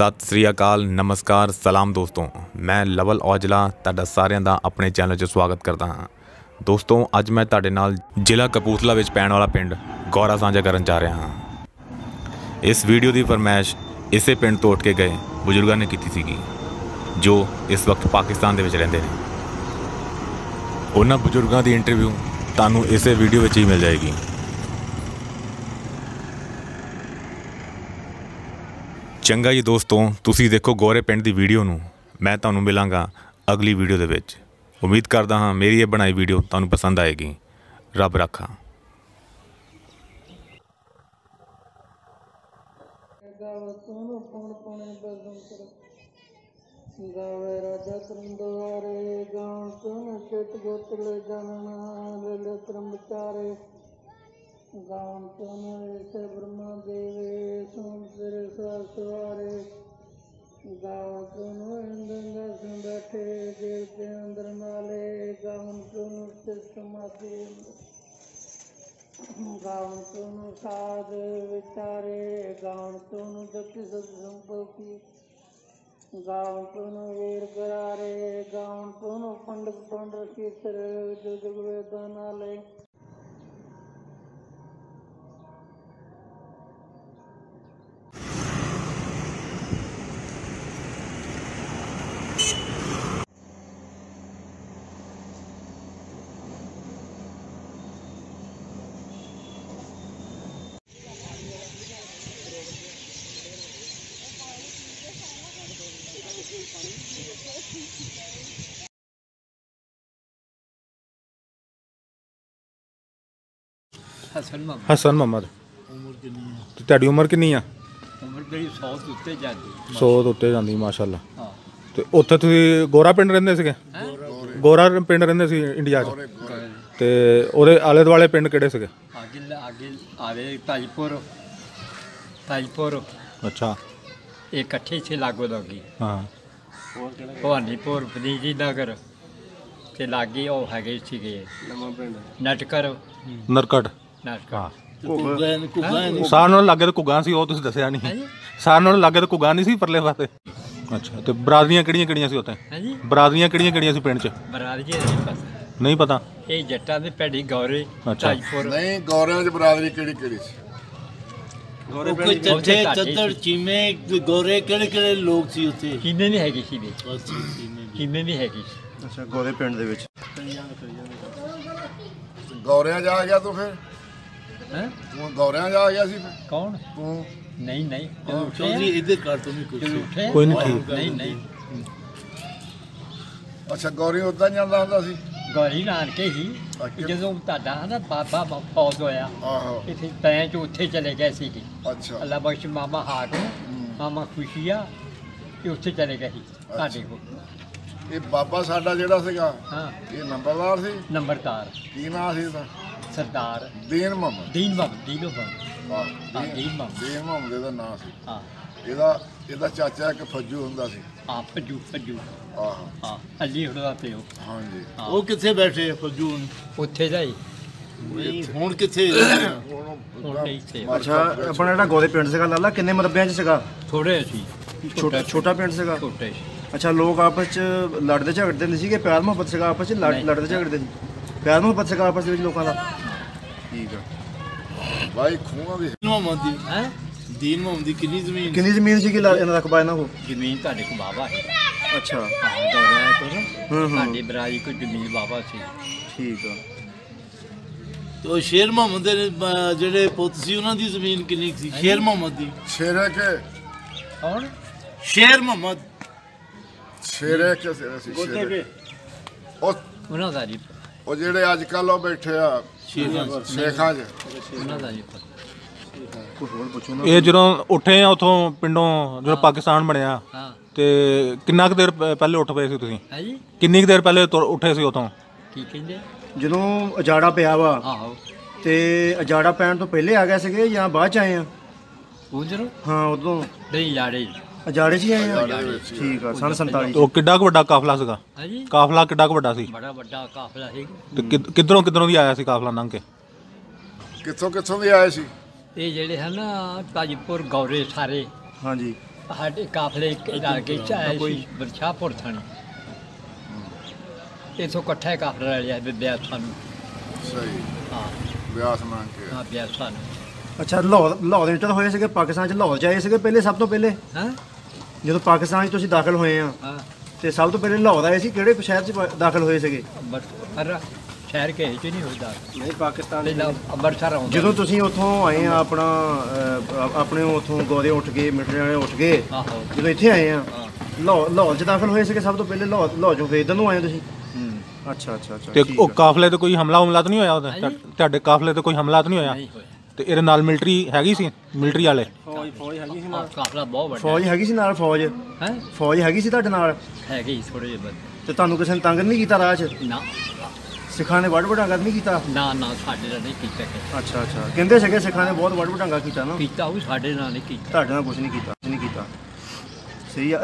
ਸਤਿ ਸ੍ਰੀ ਅਕਾਲ, ਨਮਸਕਾਰ, ਸਲਾਮ ਦੋਸਤੋ। ਮੈਂ ਲਵਲ ਔਜਲਾ, ਤੁਹਾਡਾ ਸਾਰਿਆਂ ਦਾ ਆਪਣੇ ਚੈਨਲ 'ਚ ਸਵਾਗਤ ਕਰਦਾ ਹਾਂ। ਦੋਸਤੋ, ਅੱਜ ਮੈਂ ਤੁਹਾਡੇ ਨਾਲ ਜ਼ਿਲ੍ਹਾ ਕਪੂਰਥਲਾ ਵਿੱਚ ਪੈਣ ਵਾਲਾ ਪਿੰਡ ਗੌਰਾ ਸਾਂਝਾ ਕਰਨ ਜਾ ਰਿਹਾ ਹਾਂ। ਇਸ ਵੀਡੀਓ ਦੀ ਫਰਮਾਇਸ਼ ਇਸੇ ਪਿੰਡ ਤੋਂ ਉੱਠ ਕੇ ਗਏ ਬਜ਼ੁਰਗਾਂ ਨੇ ਕੀਤੀ ਸੀਗੀ, ਜੋ ਇਸ ਵਕਤ ਪਾਕਿਸਤਾਨ ਦੇ ਵਿੱਚ ਰਹਿੰਦੇ ਨੇ। ਉਹਨਾਂ ਬਜ਼ੁਰਗਾਂ ਦੀ ਇੰਟਰਵਿਊ ਤੁਹਾਨੂੰ ਇਸੇ ਵੀਡੀਓ ਵਿੱਚ ਹੀ ਮਿਲ ਜਾਏਗੀ। ਚੰਗਾ ਜੀ ਦੋਸਤੋ, ਤੁਸੀਂ ਦੇਖੋ ਗੋਰੇ ਪਿੰਡ ਦੀ ਵੀਡੀਓ ਨੂੰ। ਮੈਂ ਤੁਹਾਨੂੰ ਮਿਲਾਂਗਾ ਅਗਲੀ ਵੀਡੀਓ ਦੇ ਵਿੱਚ। ਉਮੀਦ ਕਰਦਾ ਹਾਂ ਮੇਰੀ ਇਹ ਬਣਾਈ ਵੀਡੀਓ ਤੁਹਾਨੂੰ ਪਸੰਦ ਆਏਗੀ। ਰੱਬ ਰਾਖਾ। ਗਾਵੇ ਰਾਜਾ ਤਰੰਦਵਾਰੇ, ਗਾਉਣ ਤੂੰ ਛੇਟ ਗੋਤ ਲੈ ਲੈ ਲੈ ਤਰੰਬਚਾਰੇ ਗਾਉਣ ਤੂੰ ਬ੍ਰਹਮਾ ਦੇਵੇ ਸੁਣ ਸਵਾਰੇ। ਗਾਉਣ ਤੂੰ ਇੰਦੰਗਾ ਸੁਣ ਬੈਠੇ ਦੇਵਤੇ ਅੰਦਰ ਮਾਲੇ ਗਾਉਣ ਤੂੰ ਤੇ ਸਮਾਧੀ ਅੰਦਰ ਗਾਉਣ ਸਾਧ ਵਿਚਾਰੇ ਗਾਉਣ ਤੂੰ ਦੁਖੀ ਸਤ ਸੰਪਤੀ। ਗਾਉਣ ਤੂੰ ਵੀਰ ਕਰਾਰੇ ਗਾਉਣ ਤੂੰ ਪੰਡਤ ਪੰਡਰ ਕੀਤਰ ਜੋ ਵੇਦਾਂ ਨਾਲੇ। ਹਸਨ ਮੁਹੰਮਦ ਹਸਨ ਮੁਹੰਮਦ ਉਮਰ ਕਿੰਨੀ ਹੈ ਤੇ ਤੁਹਾਡੀ ਉਮਰ ਕਿੰਨੀ ਆ? ਉਮਰ ਮੇਰੀ 100 ਤੋਂ ਉੱਤੇ ਜਾਂਦੀ। 100 ਤੋਂ ਉੱਤੇ ਜਾਂਦੀ ਮਾਸ਼ਾਅੱਲਾ। ਹਾਂ। ਤੇ ਉੱਥੇ ਤੁਸੀਂ ਗੋਰਾ ਪਿੰਡ ਰਹਿੰਦੇ ਸੀਗੇ? ਗੋਰਾ ਪਿੰਡ ਰਹਿੰਦੇ ਸੀ ਇੰਡੀਆ 'ਚ? ਤੇ ਉਹਦੇ ਆਲੇ ਦੁਆਲੇ ਪਿੰਡ ਕਿਹੜੇ ਸੀਗੇ? ਆਗੇ ਆਗੇ ਆਵੇ ਤਾਜਪੁਰ। ਤਾਜਪੁਰ। ਅੱਛਾ। ਇਹ ਇਕੱਠੇ ਸੀ ਲਾਗੋ ਲਾਗੀ। ਹਾਂ। ਭਵਾਨੀਪੁਰ ਪਨੀਜੀ ਨਗਰ। ਤੇ ਲਾਗੇ ਉਹ ਹੈਗੇ ਸੀਗੇ। ਨਵਾਂ ਪਿੰਡ। ਨਟਕਰ। ਨਰਕਟ। ਨਟਕਰ ਹਾਂ। ਸਾਰ ਨਾਲ ਲੱਗੇ ਤੇ ਘੁੱਗਾ ਸੀ ਉਹ ਤੁਸੀਂ ਦੱਸਿਆ ਨਹੀਂ। ਸਾਰ ਨਾਲ ਲੱਗੇ ਤੇ ਘੁੱਗਾ ਨਹੀਂ ਸੀ ਪਰਲੇ ਪਾਸੇ। ਅੱਛਾ। ਤੇ ਬਰਾਦਰੀਆਂ ਕਿਹੜੀਆਂ ਕਿਹੜੀਆਂ ਸੀ ਉੱਥੇ? ਹਾਂਜੀ। ਬਰਾਦਰੀਆਂ ਕਿਹੜੀਆਂ ਕਿਹੜੀਆਂ ਸੀ ਪਿੰਡ 'ਚ? ਬਰਾਦਰੀ ਜੀ ਨਹੀਂ ਪਤਾ। ਨਹੀਂ ਪਤਾ। ਇਹ ਜੱਟਾਂ ਦੇ ਪੈੜੀ ਗੌਰੇ ਅੱਛਾ। ਤਾਜਪੁਰ ਨਹੀਂ ਗੌਰਿਆਂ ਚ ਬਰਾਦਰੀ ਕਿਹੜੀ ਕਿਹੜੀ ਸੀ? ਕੋਈ ਚੱਠੇ ਚੱਦਰ ਚੀਮੇ ਗੋਰੇ ਕਿਹੜੇ ਕਿਹੜੇ ਲੋਕ ਸੀ ਉੱਥੇ? ਕਿੰਨੇ ਨਹੀਂ ਹੈਗੇ ਸੀ ਚੀਮੇ ਕਿੰਨੇ ਨਹੀਂ ਹੈਗੀ ਸੀ। ਅੱਛਾ ਗੋਰੇ ਪਿੰਡ ਦੇ ਵਿੱਚ। ਗੌਰਿਆਂ ਜਾ ਗਿਆ ਤੂੰ ਫਿਰ? ਹੈ? ਤੂੰ ਗੌਰਿਆਂ ਜਾ ਗਿਆ ਸੀ ਫਿਰ। ਕੌਣ? ਤੂੰ। ਨਹੀਂ ਨਹੀਂ। ਜਦੋਂ ਉੱਠੇ ਚੌਧਰੀ ਇੱਧਰ ਕਰ ਤੂੰ ਵੀ ਕੁਝ ਜਦੋਂ ਉੱਠੇ ਕੋਈ ਨਹੀਂ ਠੀਕ ਨਹੀਂ ਨਹੀਂ। ਅੱਛਾ ਗੌਰੀ ਉਦਾਂ ਜਾਂਦਾ ਹੁੰਦਾ ਸੀ? ਗੌਰੀ ਨਾਨਕੇ ਹੀ। ਅੱਛਾ। ਜਦੋਂ ਤੁਹਾਡਾ ਨਾ ਬਾਬਾ ਮ- ਫੌਜ ਹੋਇਆ ਆਹੋ। ਇੱਥੇ ਤੈਂ ਚ ਉੱਥੇ ਚਲੇ ਗਏ ਸੀ ਜੀ। ਅੱਛਾ। ਅੱਲਾ ਬਖਸ਼ ਮਾਮਾ ਹਾਕਮ ਮਾਮਾ ਖੁਸ਼ੀਆ ਤੇ ਉੱਥੇ ਚਲੇ ਗਏ ਸੀ ਤੁਹਾਡੇ ਕੋਲ। ਇਹ ਬਾਬਾ ਸਾਡਾ ਜਿਹੜਾ ਸੀਗਾ ਹਾਂ। ਇਹ ਨੰਬਰਦਾਰ ਸੀ? ਨੰਬਰਦਾਰ। ਕੀ ਨਾਂ ਸੀ ਇਹਦਾ ਸਰਦਾਰ ਦੀਨ ਮੁਹੰਮਦ। ਦੀਨ ਬਾਬ ਦੀਨੋ ਬਾਬ ਆਹ, ਹਾਂ, ਦੀਨ- ਦੀਨ ਮੁਹੰਮਦ। ਦੀਨ ਮੁਹੰਮਦ ਦਾ ਨਾਂ ਸੀ। ਹਾਂ। ਇਹਦਾ ਇਹਦਾ ਚਾਚਾ ਇੱਕ ਫੱਜੂ ਹੁੰਦਾ ਸੀ। ਹਾਂ ਭੱਜੂ ਭੱਜੂ ਆਹੋ ਹਾਂ ਅੱਲੀ ਹੁੜਾ ਪਿਓ। ਹਾਂਜੀ। ਹਾਂ। ਉਹ ਕਿੱਥੇ ਬੈਠੇ ਆ ਫਜੂਨ ਉੱਥੇ ਜਾਈ ਨਹੀਂ ਹੁਣ ਕਿੱਥੇ ਉਹਨੂੰ ਨਹੀਂ ਅੱਛਾ ਆਪਣਾ ਜਿਹੜਾ ਗੋਰੇ ਪਿੰਡ ਸੀਗਾ ਲਾਲਾ ਕਿੰਨੇ ਮਰਬਿਆਂ 'ਚ ਸੀਗਾ? ਥੋੜੇ ਸੀ। ਛੋਟਾ ਛੋਟਾ ਪਿੰਡ ਸੀਗਾ? ਛੋਟੇ ਸੀ। ਅੱਛਾ ਲੋਕ ਆਪਸ 'ਚ ਲੜਦੇ ਝਗੜਦੇ ਨਹੀਂ ਸੀਗੇ ਪਿਆਰ ਮੁਹੱਬਤ ਸੀਗਾ ਆਪਸ 'ਚ ਲੜ- ਨਹੀਂ। ਲੜਦੇ ਝਗੜਦੇ ਸੀ ਪਿਆਰ ਮੁਹੱਬਤ ਸੀਗਾ ਆਪਸ ਦੇ ਵਿੱਚ ਲੋਕਾਂ ਦਾ। ਠੀਕ ਆ। ਬਾਈ ਖੂਹਾਂ ਦੀ ਮੁਹੰਮਦ ਦੀ ਹੈ? ਦੀਨ ਮੁਹੰਮਦ ਦੀ ਕਿੰਨੀ ਜ਼ਮੀਨ? ਕਿੰਨੀ ਜ਼ਮੀਨ ਸੀਗੀ ਲਾ- ਇਹਨਾਂ ਦਾ ਕਬਾ ਇਹਨਾਂ ਜ਼ਮੀਨ ਤੁਹਾਡੇ ਕੋਲ ਬਾਬਾ ਹੈ ਅੱਛਾ। ਹਾਂ ਦੌੜਿਆ ਹੂੰ ਹੂੰ। ਸਾਡੀ ਬਰਾਈ ਕੋਈ ਜ਼ਮੀਨ ਬਾਬਾ ਸੀ। ਠੀਕ ਆ। ਤੇ ਉਹ ਸ਼ੇਰ ਮੁਹੰਮਦ ਦੇ ਅਹ, ਜਿਹੜੇ ਪੁੱਤ ਸੀ ਉਹਨਾਂ ਦੀ ਜ਼ਮੀਨ ਕਿੰਨੀ ਕੁ ਸੀ? ਸ਼ੇਰ ਮੁਹੰਮਦ ਦੀ। ਸ਼ੇਰੇ ਕੇ ਕੌਣ? ਸ਼ੇਰ ਮੁਹੰਮਦ। ਸ਼ੇਰੇ ਕੇ ਸੀ ਸ਼ੇਰੇ ਉਹ ਉਹਨਾਂ ਦਾ ਨਹੀਂ ਉਹ ਜਿਹੜੇ ਅੱਜ ਕੱਲ ਉਹ ਬੈਠੇ ਆ ਸ਼ੇਖਾਂ 'ਚ ਇਹ ਜਦੋਂ ਉੱਠੇ ਆ ਉਥੋਂ ਪਿੰਡੋਂ ਜਦੋਂ ਪਾਕਿਸਤਾਨ ਬਣਿਆ ਹਾਂ। ਤੇ ਕਿੰਨਾ ਕੁ ਦੇਰ ਪ- ਪਹਿਲੇ ਉੱਠ ਪਏ ਸੀ ਤੁਸੀਂ? ਹੈ ਜੀ। ਕਿੰਨੀ ਕੁ ਦੇਰ ਪਹਿਲੇ ਤੁਰ- ਉੱਠੇ ਸੀ ਉਥੋਂ? ਕੀ ਕਹਿੰਦੇ? ਜਦੋਂ ਅਜਾੜਾ ਪਿਆ ਵਾ ਆਹੋ। ਤੇ ਅਜਾੜਾ ਪੈਣ ਤੋਂ ਪਹਿਲੇ ਆ ਗਏ ਸੀਗੇ ਜਾਂ ਬਾਅਦ 'ਚ ਆਏ ਆ? ਉਧਰ? ਹਾਂ ਉਦੋਂ। ਨਹੀਂ ਲਾੜੇ ਅਜਾੜੇ 'ਚ ਹੀ ਆਏ ਆ? ਵਿੱਚ। ਠੀਕ ਆ ਸਨ 47 ਉਹ ਕਿੱਡਾ ਕੁ ਵੱਡਾ ਕਾਫਲਾ ਸੀਗਾ? ਹੈ ਜੀ ਕਾਫਲਾ ਕਿੱਡਾ ਕੁ ਵੱਡਾ ਸੀ? ਬੜਾ ਵੱਡਾ ਕਾਫਲਾ ਸੀ। ਤੇ ਕਿੱਧ- ਕਿੱਧਰੋਂ ਕਿੱਧਰੋਂ ਦੀ ਆਇਆ ਸੀ ਕਾਫਲਾ ਲੰਘ ਕੇ? ਕਿੱਥੋਂ ਕਿੱਥੋਂ ਦੇ ਆਏ ਸੀ? ਇਹ ਜਿਹੜੇ ਹਨ ਤਾਜਪੁਰ ਗੌਰੇ ਸਾਰੇ। ਹਾਂਜੀ। ਸਾਡੇ ਕਾਫਲੇ ਨਾਲ ਕੇ ਚਾਏ ਸੀ ਬਰਛਾਪੁਰ ਥਾਣੀ। ਇਥੋਂ ਇਕੱਠਾ ਹੀ ਕਾਫਲਾ ਲਿਆ ਵੀ ਬਿਆਸਾਂ ਨੂੰ। ਸਹੀ। ਹਾਂ। ਵਿਆਸ ਮੰਗ ਕੇ। ਹਾਂ ਬਿਆਸਾਂ ਨੂੰ। ਅੱਛਾ ਲਾਹੌਰ ਲਾਹੌਰ ਦੇ ਇੰਟਰ ਹੋਏ ਸੀਗੇ ਪਾਕਿਸਤਾਨ ਚ ਲਾਹੌਰ ਚ ਆਏ ਸੀਗੇ ਪਹਿਲੇ ਸਭ ਤੋਂ ਪਹਿਲੇ? ਹਾਂ? ਜਦੋਂ ਪਾਕਿਸਤਾਨ ਚ ਤੁਸੀਂ ਦਾਖਲ ਹੋਏ ਆ ਹਾਂ। ਤੇ ਸਭ ਤੋਂ ਪਹਿਲੇ ਲਾਹੌਰ ਆਏ ਸੀ ਕਿਹੜੇ ਸ਼ਹਿਰ ਚ ਪ- ਦਾਖਲ ਹੋਏ ਸੀਗੇ? ਹਰ ਸ਼ਹਿਰ ਕੇ ਚ ਨਹੀਂ ਹੁੰਦਾ ਨਹੀਂ ਪਾਕਿਸਤਾਨ ਪਹਿਲਾਂ ਅੰਮ੍ਰਿਤਸਰ ਆਉਂਦਾ। ਜਦੋਂ ਤੁਸੀਂ ਉੱਥੋਂ ਆਏ ਆ ਆਪਣਾ ਅਹ, ਆ- ਆਪਣੇ ਉੱਥੋਂ ਗੋਰੇ ਉੱਠ ਗਏ ਮਿੱਟਰੇ ਵਾਲੇ ਉੱਠ ਗਏ ਆਹੋ। ਜਦੋਂ ਇੱਥੇ ਆਏ ਆ ਹਾਂ। ਲਾਹੌਰ ਲਾਹੌਰ ਚ ਦਾਖਲ ਹੋਏ ਸੀਗੇ ਸਭ ਤੋਂ ਪਹਿਲੇ ਲਾਹੌਰ ਲਾਹੌਰ ਚੋਂ ਫੇਰ ਇੱਧਰ ਨੂੰ ਆਏ ਤੁਸੀਂ? ਹੂੰ। ਅੱਛਾ ਅੱਛਾ ਅੱਛਾ ਤੇ ਠੀਕ ਉਹ ਆ। ਕਾਫਲੇ ਤੇ ਕੋਈ ਹਮਲਾ ਹਮਲਾ ਤਾਂ ਨਹੀਂ ਹੋਇਆ ਉਹਦੇ? ਹਾਂਜੀ। ਤੁਹਾਡੇ ਕਾਫਲੇ ਤੇ ਕੋਈ ਹਮਲਾ ਤਾਂ ਨਹੀਂ ਹੋਇਆ? ਨਹੀਂ ਹੋਇਆ। ਤੇ ਇਹਦੇ ਨਾਲ ਮਿਲਟਰੀ ਹੈਗੀ ਸੀ ਮਿਲਟਰੀ ਵਾਲੇ? ਆਹ ਕਾਫਲਾ ਬਹੁਤ ਵੱਡਾ। ਫੌਜ ਹੈਗੀ ਸੀ ਨਾਲ ਫੌਜ। ਹੈ? ਫੌਜ ਹੈਗੀ ਸੀ ਤੁਹਾਡੇ ਨਾਲ? ਹੈਗੇ ਥੋੜੇ ਜਿਹੇ ਬੰਦੇ ਤੇ ਤੁਹਾਨੂੰ ਕਿਸੇ ਨੇ ਤੰਗ ਨਹੀਂ ਕੀਤਾ ਰਾਹ 'ਚ ਨਾ। ਸਿੱਖਾਂ ਨੇ ਵੱਡ ਵਡਾਂਗਾ ਨਹੀਂ ਕੀਤਾ? ਨਾ ਨਾ ਸਾਡੇ ਨਾਲ ਨਹੀਂ ਕੀਤਾ। ਅੱਛਾ ਅੱਛਾ। ਕਹਿੰਦੇ ਸੀਗੇ ਸਿੱਖਾਂ ਨੇ ਬਹੁਤ ਵੱਡ ਵਡਾਂਗਾ ਕੀਤਾ ਨਾ। ਕੀਤਾ ਉਹ ਸਾਡੇ ਨਾਲ ਨਹੀਂ ਕੀਤਾ। ਤੁਹਾਡੇ ਨਾਲ ਕੁਝ ਨਹੀਂ ਕੀਤਾ ਨਹੀਂ ਕੀਤਾ। ਸਹੀ